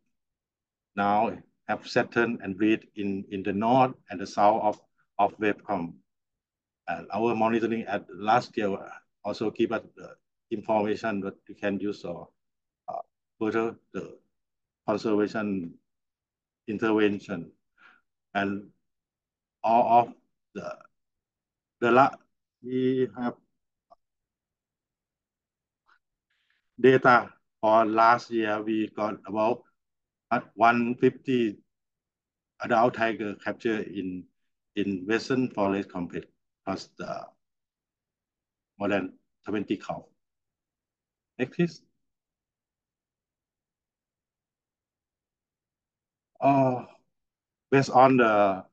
now have settled and breed in, in the north and the south of, of Vietnam. And our monitoring at last year also give us the information that we can use for uh, further the conservation intervention. And all of the, the we have data for last year, we got about 150 adult tiger captured in in Western Forest Complex, plus the more than 20 cow. Next, please. Uh, based on the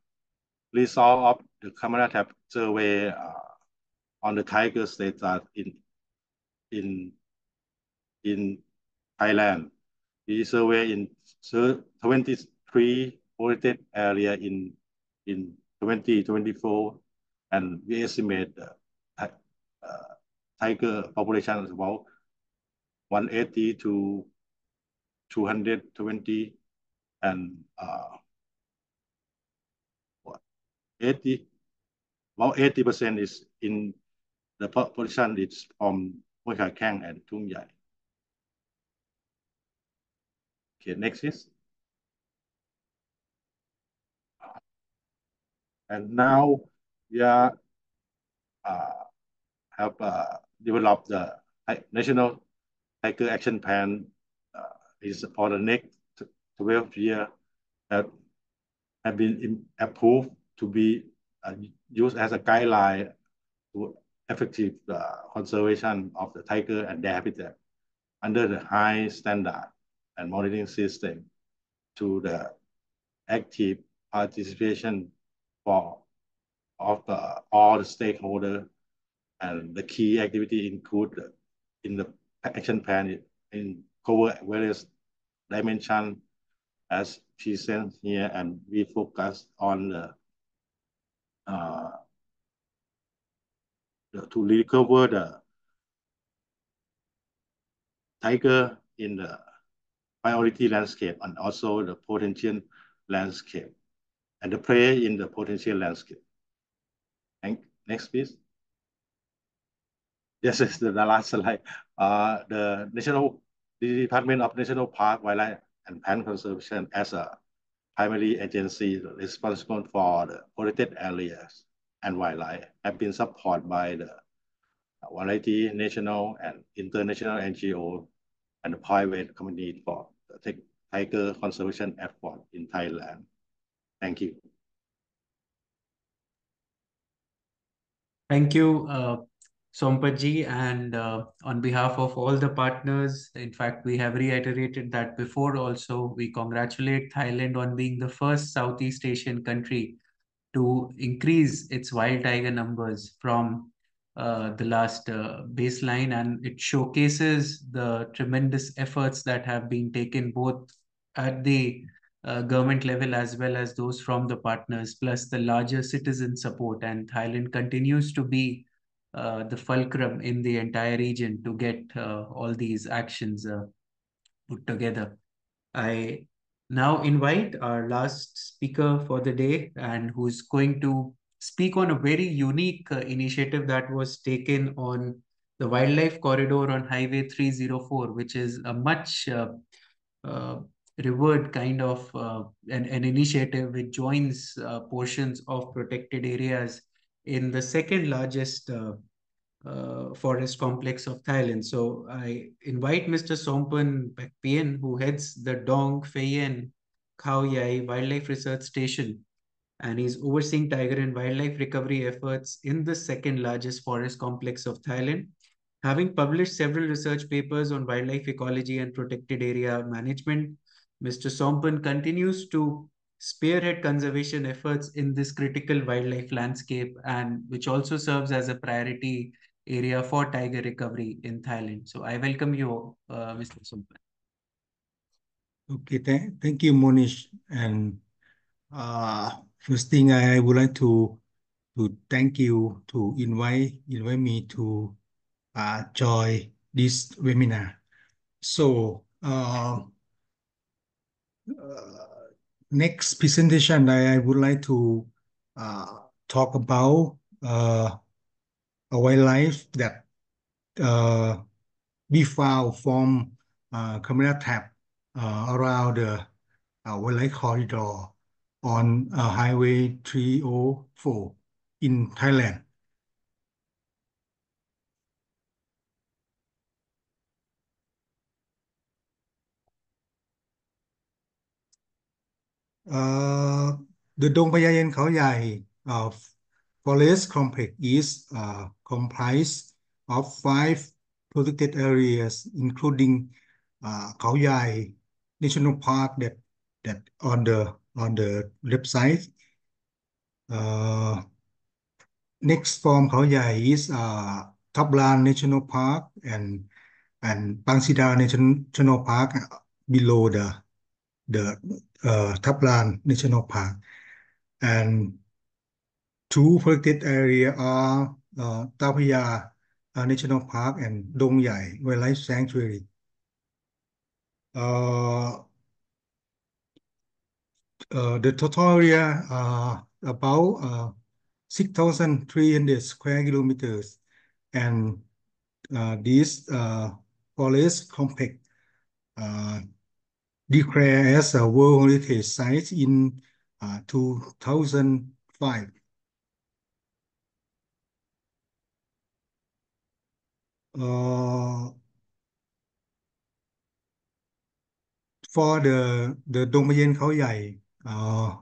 result of the camera tab survey uh, on the tiger status in in in Thailand. We survey in 23 protected area in in 2024, and we estimate the uh, tiger population is about 180 to 220, and uh, 80 about 80 percent is in the population is from Huai Kha Khaeng and Thung Yai. Okay, next is. And now we are uh, have uh, developed the national tiger action plan uh, is for the next 12 year that have been approved to be uh, used as a guideline to effective uh, conservation of the tiger and their habitat under the high standard and monitoring system to the active participation for of the, all the stakeholders and the key activity include in the action plan in cover various dimensions as present here and we focus on the, uh, the to recover the tiger in the priority landscape and also the potential landscape and the play in the potential landscape. Thank, next, please. This is the last slide. Uh, the National Department of National Park, Wildlife and Plant Conservation as a primary agency responsible for the protected areas and wildlife have been supported by the variety national and international NGO and the private community for the tiger conservation effort in Thailand. Thank you. Thank you, uh, Sompaji, and uh, on behalf of all the partners, in fact, we have reiterated that before also. We congratulate Thailand on being the first Southeast Asian country to increase its wild tiger numbers from uh, the last uh, baseline, and it showcases the tremendous efforts that have been taken both at the uh, government level as well as those from the partners, plus the larger citizen support. And Thailand continues to be uh, the fulcrum in the entire region to get uh, all these actions uh, put together. I now invite our last speaker for the day and who's going to speak on a very unique uh, initiative that was taken on the wildlife corridor on Highway 304, which is a much uh, revered kind of an, an initiative which joins portions of protected areas in the second largest uh, uh, forest complex of Thailand. So I invite Mr. Somporn Pakpien, who heads the Dong Phayen Khao Yai Wildlife Research Station, and he's overseeing tiger and wildlife recovery efforts in the second largest forest complex of Thailand. Having published several research papers on wildlife ecology and protected area management, Mr. Somporn continues to spearhead conservation efforts in this critical wildlife landscape and which also serves as a priority area for tiger recovery in Thailand. So I welcome you, uh, Mr. Somporn. Okay, th thank you, Monish. And uh, first thing I would like to to thank you to invite invite me to uh, join this webinar. So uh, uh, next presentation, I, I would like to uh, talk about uh, a wildlife that uh, we found from uh, camera trap uh, around the uh, wildlife corridor on uh, Highway 304 in Thailand. The Dong Phayen Khao Yai uh, forest complex is uh, comprised of five protected areas, including uh, Khao National Park that that on the on the left side. Uh, next from Khao is uh, National Park and and Pang Sida National Park below the the uh, Thaplan National Park. And two protected areas are uh, Ta Phraya uh, National Park and Dong Yai Wildlife Sanctuary. Uh, uh, the total area are about uh, 6,300 square kilometers and uh, this uh, forest complex uh, declared as a World Heritage Site in uh, 2005. Uh, for the the Dong Phayen Khao Yai uh,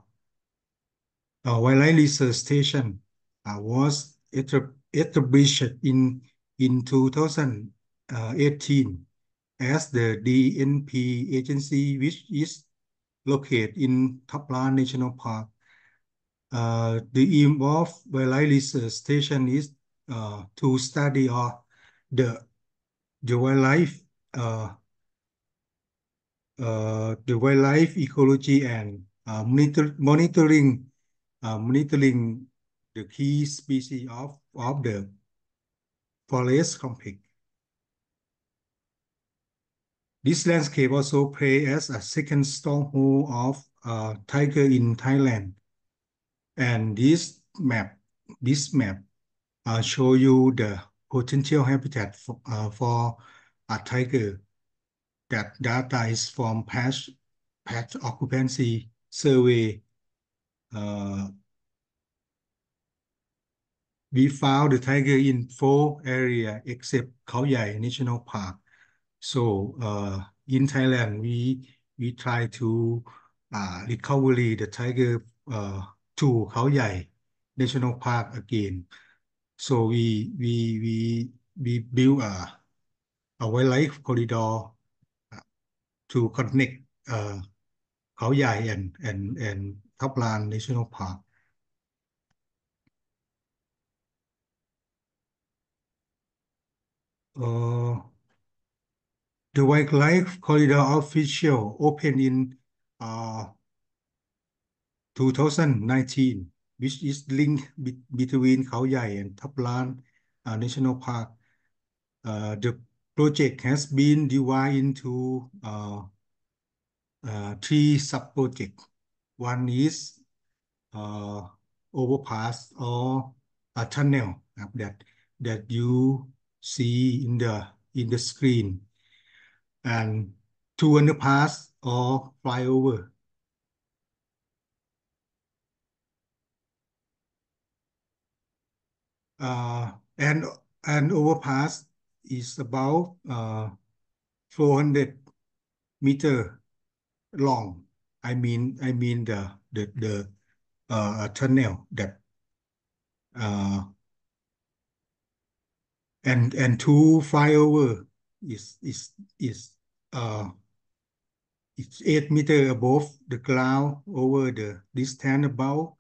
uh, Wildlife Research Station uh, was established in in 2018 as the DNP agency, which is located in Thaplan National Park. Uh, the aim of Wildlife Station is uh, to study uh, the, the wildlife uh, uh, the wildlife ecology and uh, monitor, monitoring uh, monitoring the key species of, of the forest complex. This landscape also plays as a second stronghold of uh, tiger in Thailand. And this map, this map uh, show you the potential habitat for, uh, for a tiger. That data is from past, past occupancy survey. Uh, we found the tiger in four area except Khao Yai National Park. So uh, in Thailand, we we try to uh, recover the tiger uh, to Khao Yai National Park again. So we we we we build a a wildlife corridor uh, to connect uh, Khao Yai and and and Thap Lan National Park. Uh, the wildlife corridor official opened in uh, 2019, which is linked be between Khao Yai and Thap Lan uh, National Park. Uh, the project has been divided into uh, uh, three sub-projects. One is uh, overpass or a tunnel that that you see in the in the screen, and two underpass or flyover. Uh, and an overpass is about uh, 400 meter long. I mean, I mean the the the uh, tunnel that uh, and and two flyover is is is uh it's eight meter above the ground over the distance about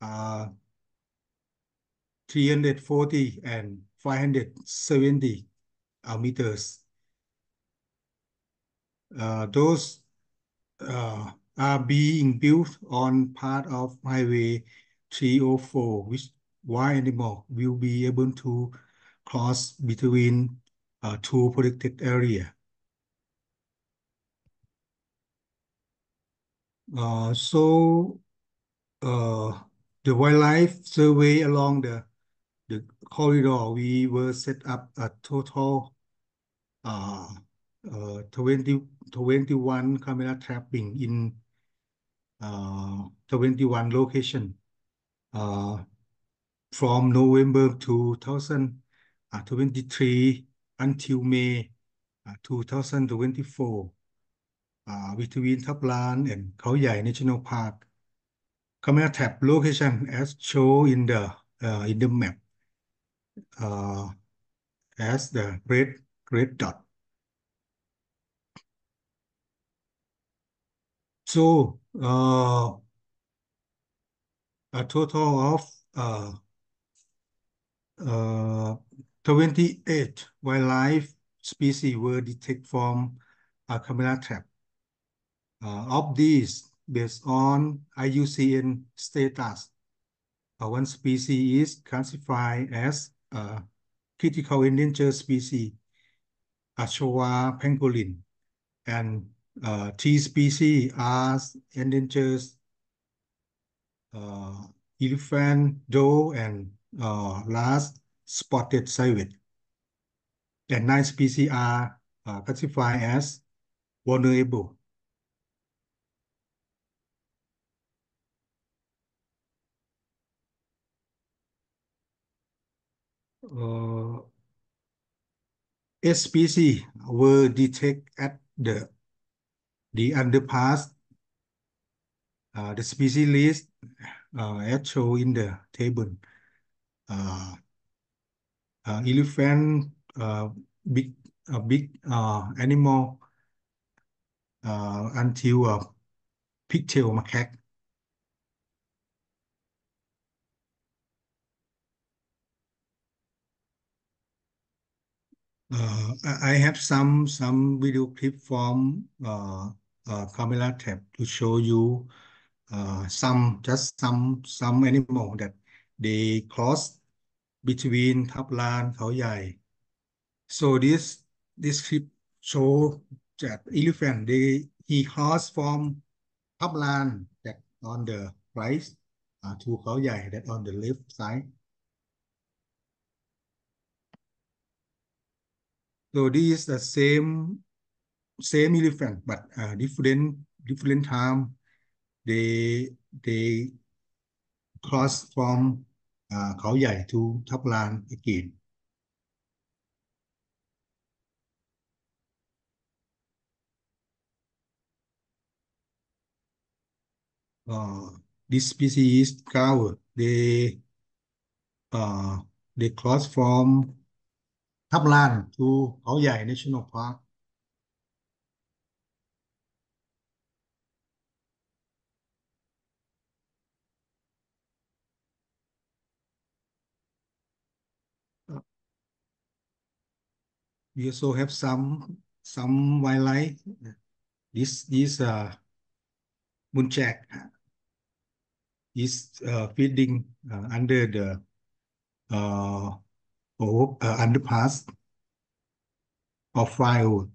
uh 340 and 570 uh, meters. Uh, those uh, are being built on part of Highway 304, which wild animal will be able to cross between uh, two protected area. Uh, so uh, the wildlife survey along the the corridor, we will set up a total uh, uh, 20, 21 camera trapping in uh, 21 location uh, from November 2023 until May uh, 2024 uh, between Thap Lan and Khao Yai National Park. come Camera trap location as shown in the uh, in the map as the red red dot. So uh, a total of uh, uh, 28 wildlife species were detected from a camera trap. Uh, of these, based on IUCN status, uh, one species is classified as a critical endangered species, Ashowa pangolin, and uh, three species are endangered uh, elephant, dhole, and uh, last spotted civet. And nine species are uh, classified as vulnerable. Uh, SPC were detected at the the underpass. Uh, the species list uh, as shown in the table. Uh, uh, elephant, uh, big, uh, big uh, animal uh, until a pigtail macaque. Uh, I have some some video clip from uh, uh, camera tab to show you uh, some just some some animal that they cross between Thap Lan, Khao Yai. So this this clip show that elephant they he crossed from Thaplan that on the right uh, to Khao Yai that on the left side. So this is the same same elephant, but uh, different different time. They they cross from uh, Khao Yai to Thaplan again. Uh, this species is cow. They uh, they cross from Thaplan to Khao Yai National Park. We also have some some wildlife. This this uh muntjac is uh, feeding uh, under the uh, oh, uh, underpass of flyover.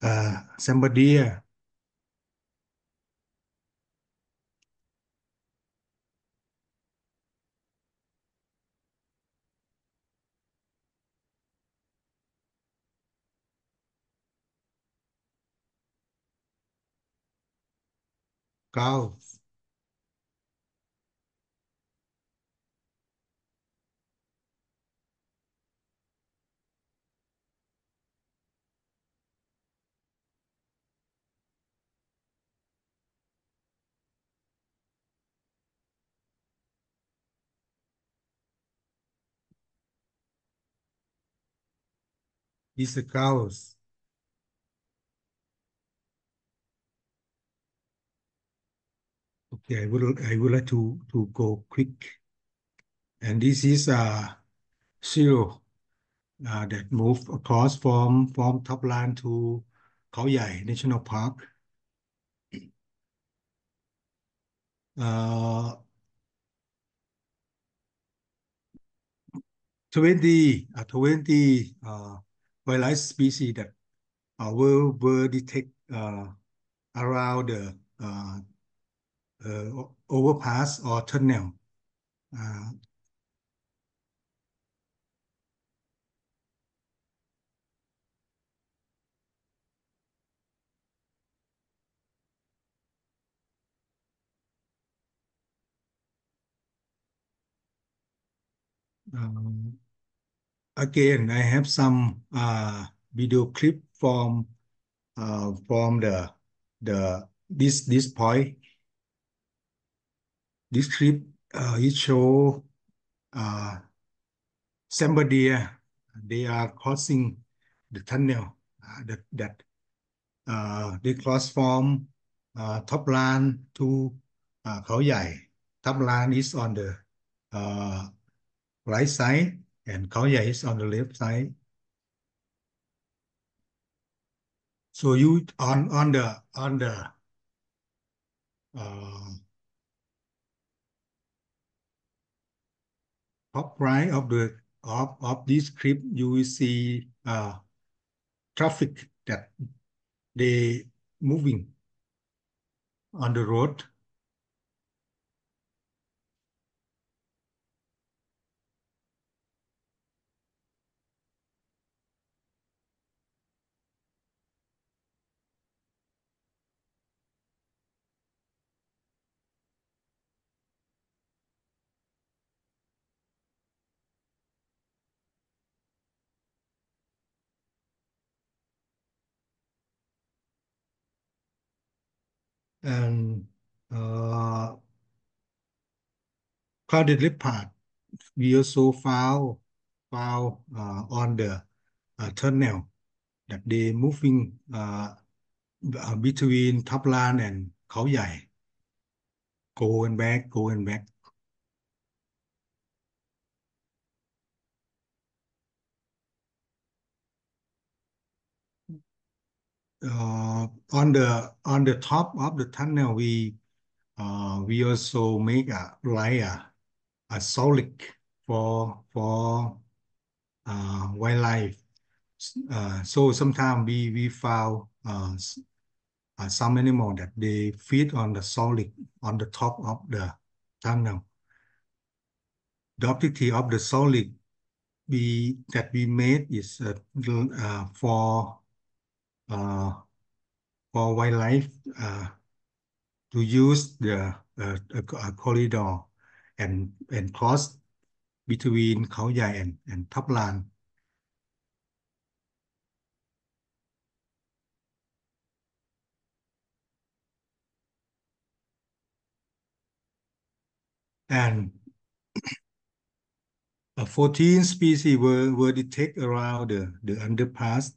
Uh, Sambadia cows. These are Okay, I would I would like to to go quick. And this is uh zero uh, that move across from from Thap Lan to Khao Yai National Park. Uh, 20, uh, 20 uh, wildlife species that uh, were, were detected uh, around the uh, overpass or tunnel. Uh, um, again, I have some uh, video clip from uh, from the the this this point. This clip uh, it show uh, somebody uh, they are crossing the tunnel uh, that that uh, they cross from uh, Thap Lan to uh, Khao Yai. Thap Lan is on the uh, right side and Khao Yai is on the left side. So you on on the on the uh, top right of the of, of this clip, you will see uh, traffic that they moving on the road. And uh, clouded leopard we also found found uh, on the uh, tunnel that they moving uh, between Thap Lan and Khao Yai. Back go and back on the on the top of the tunnel, we uh, we also make a like a, solid for for uh, wildlife. Uh, so sometimes we we found uh, uh, some animal that they feed on the solid on the top of the tunnel. The objective of the solid we that we made is uh, uh, for uh, for wildlife uh, to use the uh, corridor and and cross between Khao Yai and and Thap Lan. And uh, 14 species were, were detected around the, the underpass.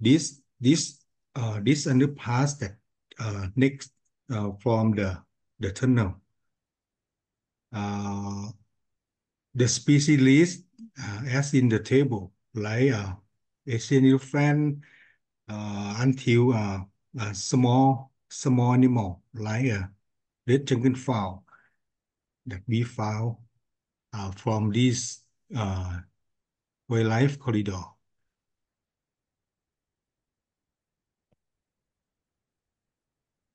This this uh, this underpass that uh, next uh, from the the tunnel. Uh, the species list uh, as in the table, like uh, Asian elephant uh, until uh, uh, small small animal like a uh, red jungle fowl that we found uh, from this uh, wildlife corridor.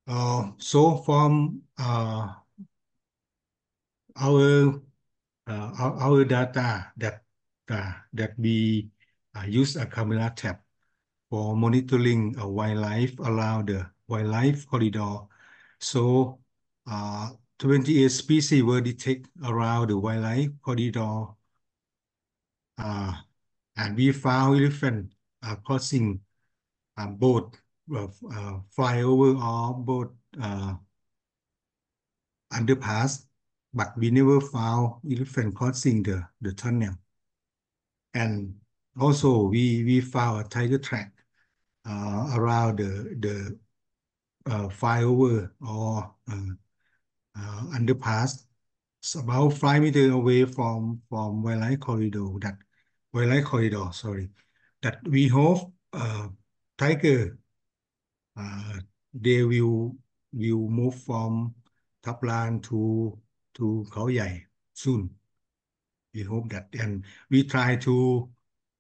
Uh, so from uh, our uh, our, data that uh, that we uh, use a camera trap for monitoring uh, wildlife around the wildlife corridor. So uh, 28 species were detected around the wildlife corridor. Uh, and we found elephant uh, crossing uh, both uh, uh, flyover or both uh, underpass, but we never found elephant crossing the, the tunnel. And also we, we found a tiger track uh, around the, the uh, flyover or uh, uh, underpass it's about five meters away from from wildlife corridor that wildlife corridor sorry that we hope uh, tiger uh, they will move from Thap Lan to to Khao Yai soon. We hope that and we try to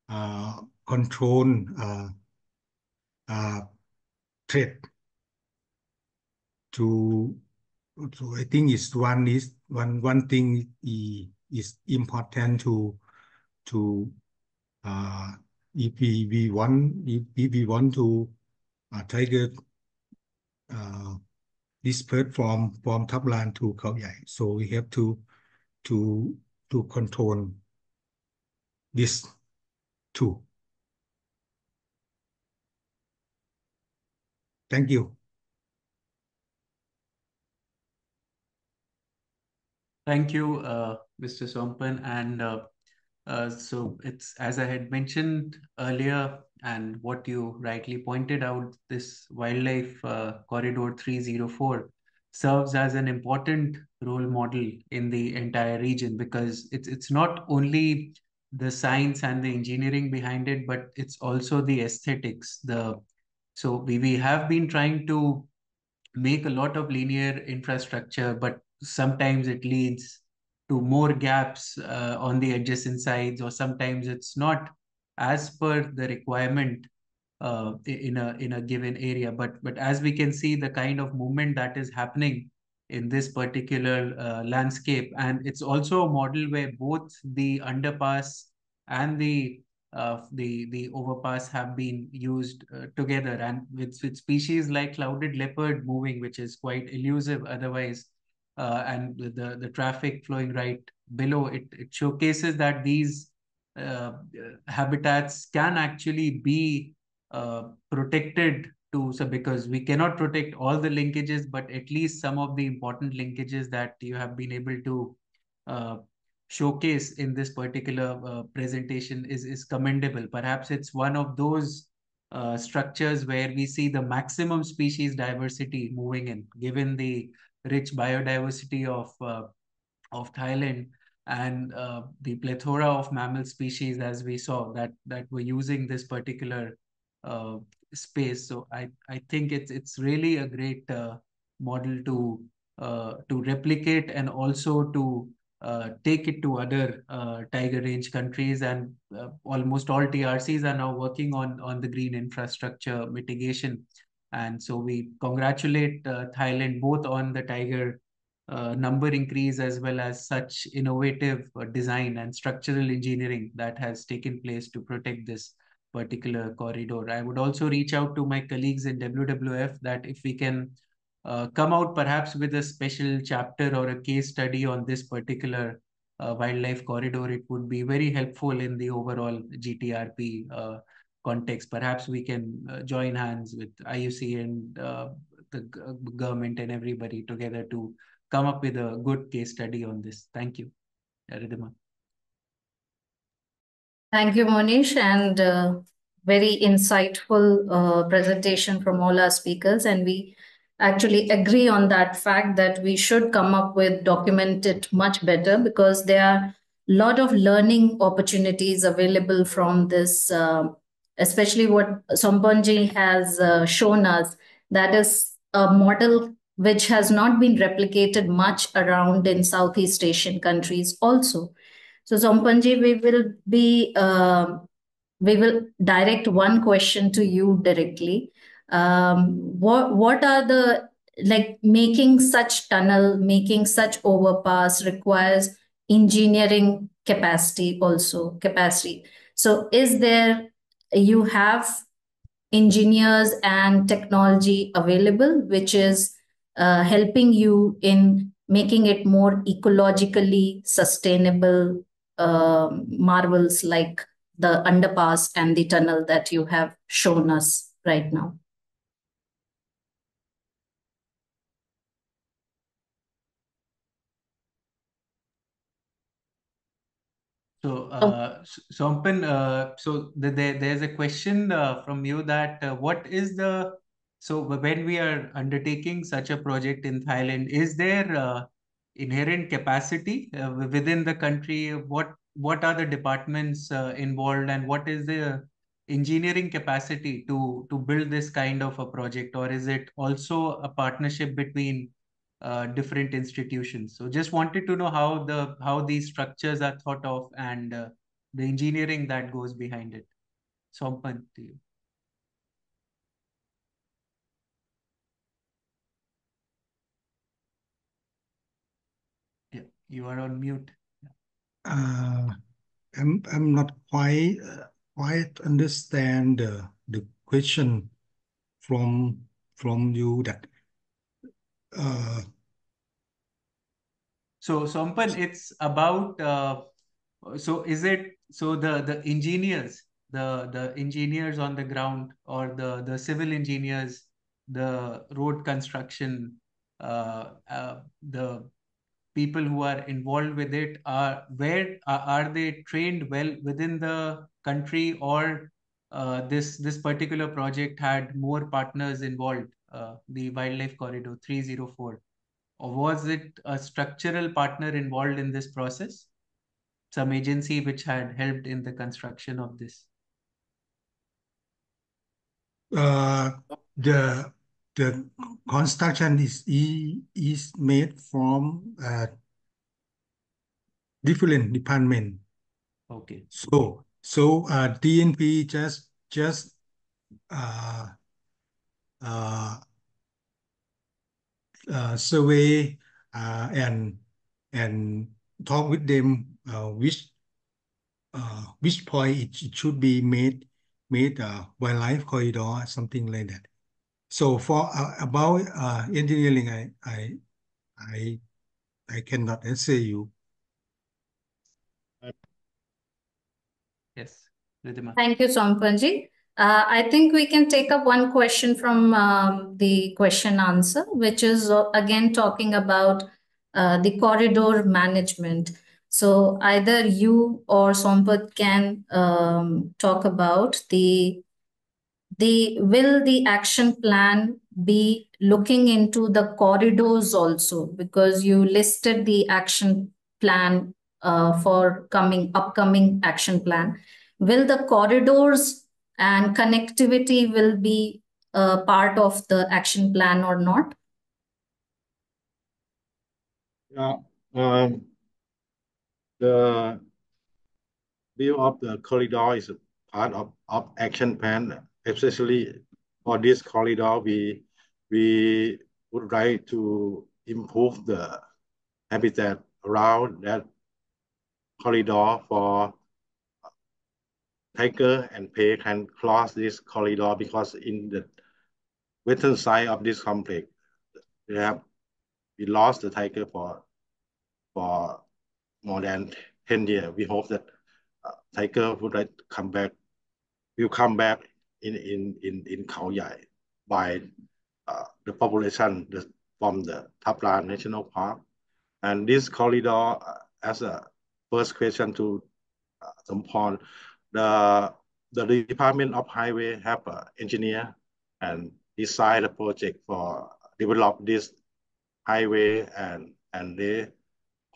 uh, control uh, uh, trade to so I think is one is one one thing is important to to uh, if we, we want if, if we want to uh, target uh, disperse from from Thap Lan to Khao Yai, so we have to to to control this too. Thank you. Thank you, uh, Mr. Somporn. And uh, uh, so it's as I had mentioned earlier, and what you rightly pointed out, this wildlife uh, corridor 304 serves as an important role model in the entire region because it's it's not only the science and the engineering behind it, but it's also the aesthetics. The so we, we have been trying to make a lot of linear infrastructure, but sometimes it leads to more gaps uh, on the adjacent sides, or sometimes it's not as per the requirement uh, in a in a given area. But but as we can see, the kind of movement that is happening in this particular uh, landscape, and it's also a model where both the underpass and the uh, the the overpass have been used uh, together and with, with species like clouded leopard moving which is quite elusive otherwise uh, and the, the traffic flowing right below it, it showcases that these uh, habitats can actually be uh, protected to so because we cannot protect all the linkages but at least some of the important linkages that you have been able to uh, showcase in this particular uh, presentation is is commendable. Perhaps it's one of those uh, structures where we see the maximum species diversity moving in given the rich biodiversity of uh, of Thailand and uh, the plethora of mammal species as we saw that that were using this particular uh, space. So I I think it's it's really a great model to to replicate and also to uh, take it to other uh, tiger range countries and uh, almost all trcs are now working on on the green infrastructure mitigation and so we congratulate uh, thailand both on the tiger uh, number increase as well as such innovative uh, design and structural engineering that has taken place to protect this particular corridor. I would also reach out to my colleagues in WWF that if we can uh, come out perhaps with a special chapter or a case study on this particular uh, wildlife corridor, it would be very helpful in the overall GTRP uh, context. Perhaps we can uh, join hands with IUC and uh, the government and everybody together to come up with a good case study on this. Thank you, Ridhima. Thank you, Monish, and uh, very insightful uh, presentation from all our speakers. And we actually agree on that fact that we should come up with document it much better because there are a lot of learning opportunities available from this, uh, especially what Somporn ji has uh, shown us. That is a model which has not been replicated much around in Southeast Asian countries also. So Somporn ji, we will be uh, we will direct one question to you directly. Um, what what are the like making such tunnel, making such overpass requires engineering capacity also capacity. So is there you have engineers and technology available, which is uh, helping you in making it more ecologically sustainable uh, marvels like the underpass and the tunnel that you have shown us right now. So, uh, Somporn, uh, so the, the, there's a question uh, from you that uh, what is the so when we are undertaking such a project in Thailand, is there uh, inherent capacity uh, within the country? What what are the departments uh, involved, and what is the engineering capacity to to build this kind of a project, or is it also a partnership between uh, different institutions? So just wanted to know how the how these structures are thought of and uh, the engineering that goes behind it. Somporn, to you. Yeah, You are on mute. Uh, I'm I'm not quite uh, quite understand the the question from from you that uh so Somporn, it's about uh, so is it so the the engineers the the engineers on the ground or the the civil engineers the road construction uh, uh the people who are involved with it are where are they trained well within the country or uh, this this particular project had more partners involved uh, the wildlife corridor 304 or was it a structural partner involved in this process some agency which had helped in the construction of this uh, the the construction is is made from uh, different department. Okay. So so uh, DNP just just uh, survey uh, and and talk with them uh, which uh, which point it, it should be made made uh, wildlife corridor something like that. So for uh, about uh, engineering, I I I I cannot answer you. Yes, Ridhima. Thank you, Somporn ji. Uh, I think we can take up one question from um, the question answer, which is uh, again talking about uh, the corridor management. So either you or Somphot can um, talk about the the will the action plan be looking into the corridors also because you listed the action plan uh, for coming upcoming action plan will the corridors and connectivity will be a part of the action plan or not? Yeah um, the view of the corridor is a part of, of action plan, especially for this corridor, we, we would like to improve the habitat around that corridor for tiger and prey can cross this corridor because in the western side of this complex, we have we lost the tiger for for more than 10 years. We hope that uh, tiger would like come back, will come back in in in in Khao Yai by uh, the population from the Thap National Park. And this corridor, uh, as a first question to uh, Somporn, the the Department of Highway have an engineer and design a project for develop this highway and and they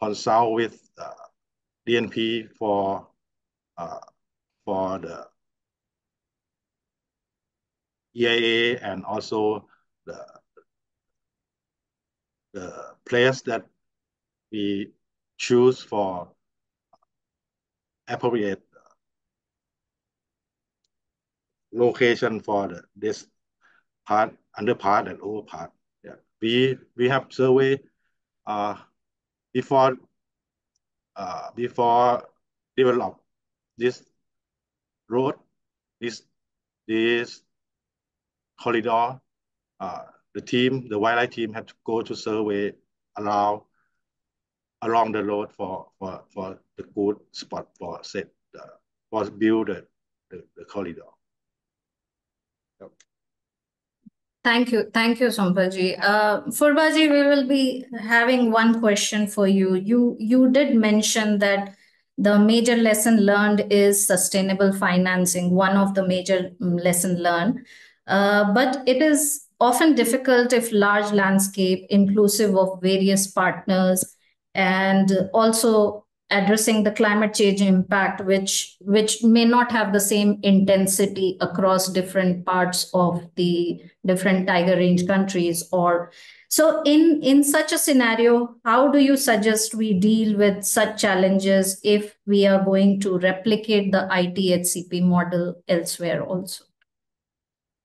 consult with uh, DNP for uh, for the EIA and also the the place that we choose for appropriate location for the, this part, under part and over part. Yeah. We we have survey uh before uh before develop this road, this this corridor. Uh, the team, the wildlife team, had to go to survey around along the road for for for the good spot for set uh, for build the, the, the corridor. Thank you. Thank you, Somporn ji. Uh, Phurbaji, we will be having one question for you. You you did mention that the major lesson learned is sustainable financing, one of the major mm, lesson learned. Uh, but it is often difficult if large landscape, inclusive of various partners, and also addressing the climate change impact which which may not have the same intensity across different parts of the different tiger range countries or so in in such a scenario how do you suggest we deal with such challenges if we are going to replicate the ITHCP model elsewhere also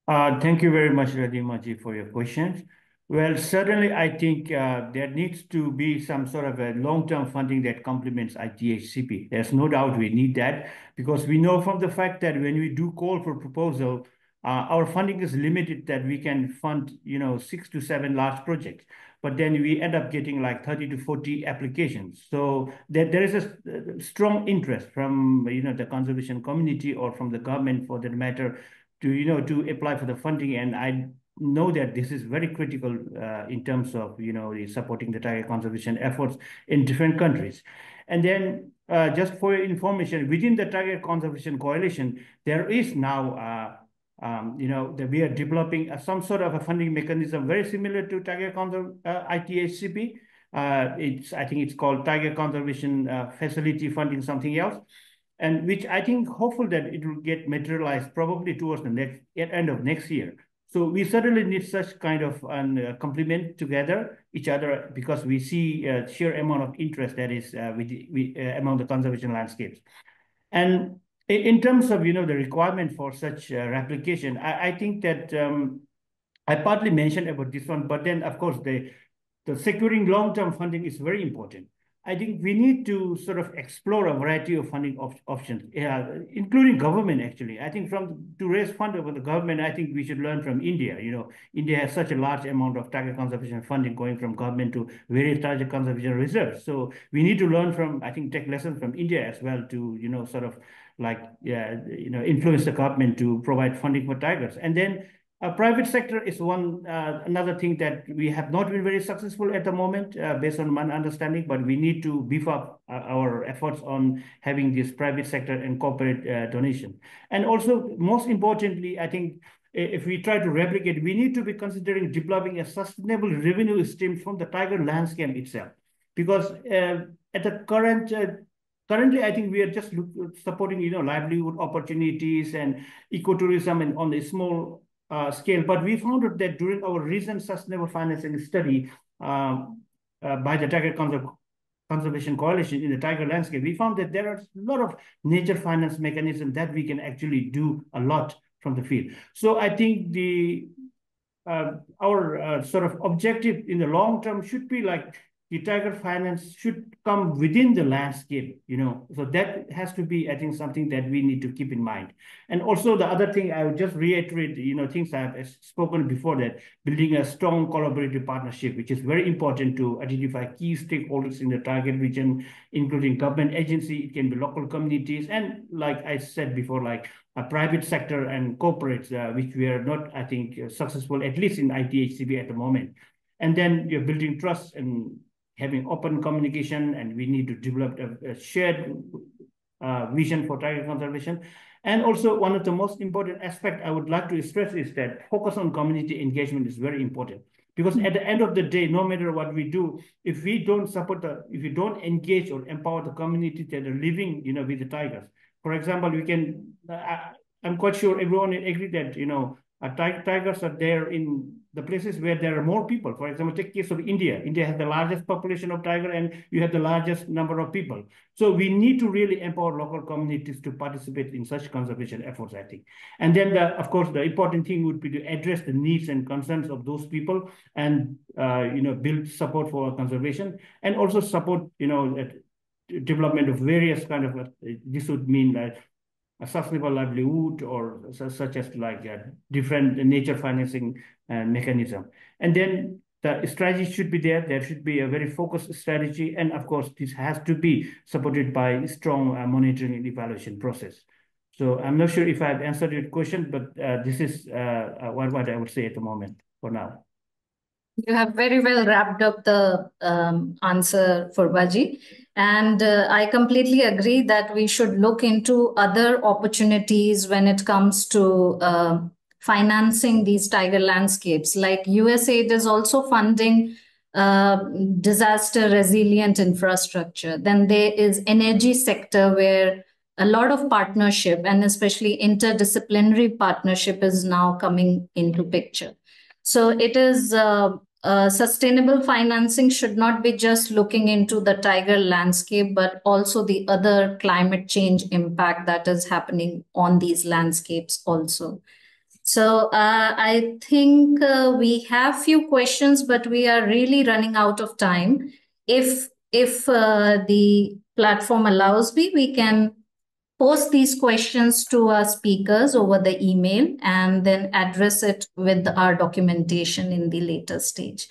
uh, thank you very much Ridhimaji for your questions well, certainly, I think uh, there needs to be some sort of a long-term funding that complements ITHCP. There's no doubt we need that because we know from the fact that when we do call for proposal, our funding is limited that we can fund, you know, six to seven large projects. But then we end up getting like 30 to 40 applications. So there, there is a strong interest from, you know, the conservation community or from the government for that matter to, you know, to apply for the funding. And I know that this is very critical uh, in terms of you know supporting the tiger conservation efforts in different countries and then uh, just for information within the tiger conservation coalition there is now uh, um, you know that we are developing some sort of a funding mechanism very similar to tiger conserv uh, ITHCP uh, it's I think it's called tiger conservation uh, facility funding something else and which I think hopeful that it will get materialized probably towards the next end of next year so we certainly need such kind of um, uh, complement together each other because we see a sheer amount of interest that is uh, with, with, uh, among the conservation landscapes. And in terms of you know the requirement for such uh, replication, I, think that um, I partly mentioned about this one, but then of course the the securing long-term funding is very important. I think we need to sort of explore a variety of funding op options, including government, actually. I think from to raise fund over the government, I think we should learn from India. You know, India has such a large amount of tiger conservation funding going from government to various tiger conservation reserves. So we need to learn from, I think, take lessons from India as well to, you know, sort of like, yeah, you know, influence the government to provide funding for tigers. And then uh, private sector is one uh, another thing that we have not been very successful at the moment, uh, based on my understanding. But we need to beef up uh, our efforts on having this private sector and corporate uh, donation. And also, most importantly, I think if we try to replicate, we need to be considering developing a sustainable revenue stream from the tiger landscape itself, because uh, at the current currently i think we are just look, supporting you know livelihood opportunities and ecotourism and on a small uh, scale. But we found out that during our recent sustainable financing study um, uh, by the Tiger Conservation Coalition in the tiger landscape, we found that there are a lot of nature finance mechanisms that we can actually do a lot from the field. So I think the uh, our uh, sort of objective in the long term should be like the tiger finance should come within the landscape, you know. So that has to be, I think, something that we need to keep in mind. And also the other thing I would just reiterate, you know, things I've spoken before that building a strong collaborative partnership, which is very important to identify key stakeholders in the target region, including government agency, it can be local communities, and like I said before, like a private sector and corporates, uh, which we are not, I think, successful, at least in ITHCP at the moment. And then you're building trust and having open communication, and we need to develop a, a shared uh, vision for tiger conservation. And also one of the most important aspect I would like to stress is that focus on community engagement is very important. Because at the end of the day, no matter what we do, if we don't support the, if we don't engage or empower the community that are living, you know, with the tigers. For example, we can, I, I'm quite sure everyone agree that, you know, uh, tigers are there in the places where there are more people. For example, take case of India. India has the largest population of tiger and you have the largest number of people. So we need to really empower local communities to participate in such conservation efforts, I think. And then, the, of course, the important thing would be to address the needs and concerns of those people and, uh, you know, build support for conservation and also support, you know, development of various kind of, uh, this would mean that a sustainable livelihood or such as like a different nature financing uh, mechanism. And then the strategy should be there. There should be a very focused strategy. And of course, this has to be supported by strong uh, monitoring and evaluation process. So I'm not sure if I've answered your question, but uh, this is uh, uh, what, what I would say at the moment for now. You have very well wrapped up the um, answer Phurbaji. And uh, I completely agree that we should look into other opportunities when it comes to uh, financing these tiger landscapes. Like USAID is also funding uh, disaster resilient infrastructure. Then there is energy sector where a lot of partnership and especially interdisciplinary partnership is now coming into picture. So it is uh, sustainable financing should not be just looking into the tiger landscape, but also the other climate change impact that is happening on these landscapes also. So uh, I think uh, we have few questions, but we are really running out of time. If if uh, the platform allows me, we can post these questions to our speakers over the email and then address it with our documentation in the later stage.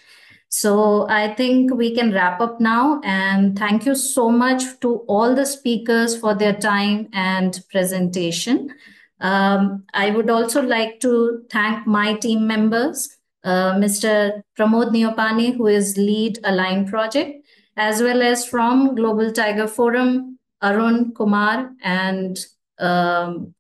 So I think we can wrap up now and thank you so much to all the speakers for their time and presentation. Um, I would also like to thank my team members, uh, Mr. Pramod Neopane, who is lead Align project, as well as from Global Tiger Forum, Arun Kumar and um,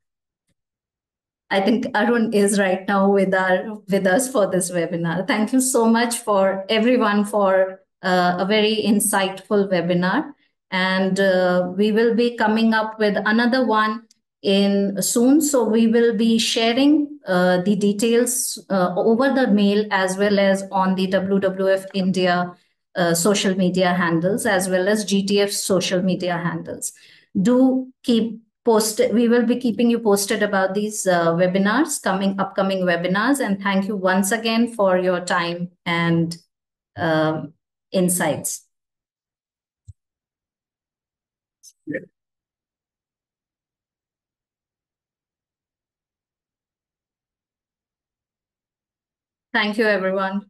I think Arun is right now with our with us for this webinar. Thank you so much for everyone for uh, a very insightful webinar. And uh, we will be coming up with another one in soon. So we will be sharing uh, the details uh, over the mail as well as on the WWF India uh, social media handles as well as GTF social media handles. Do keep posted. We will be keeping you posted about these uh, webinars, coming upcoming webinars. And thank you once again for your time and um, insights. Thank you, everyone.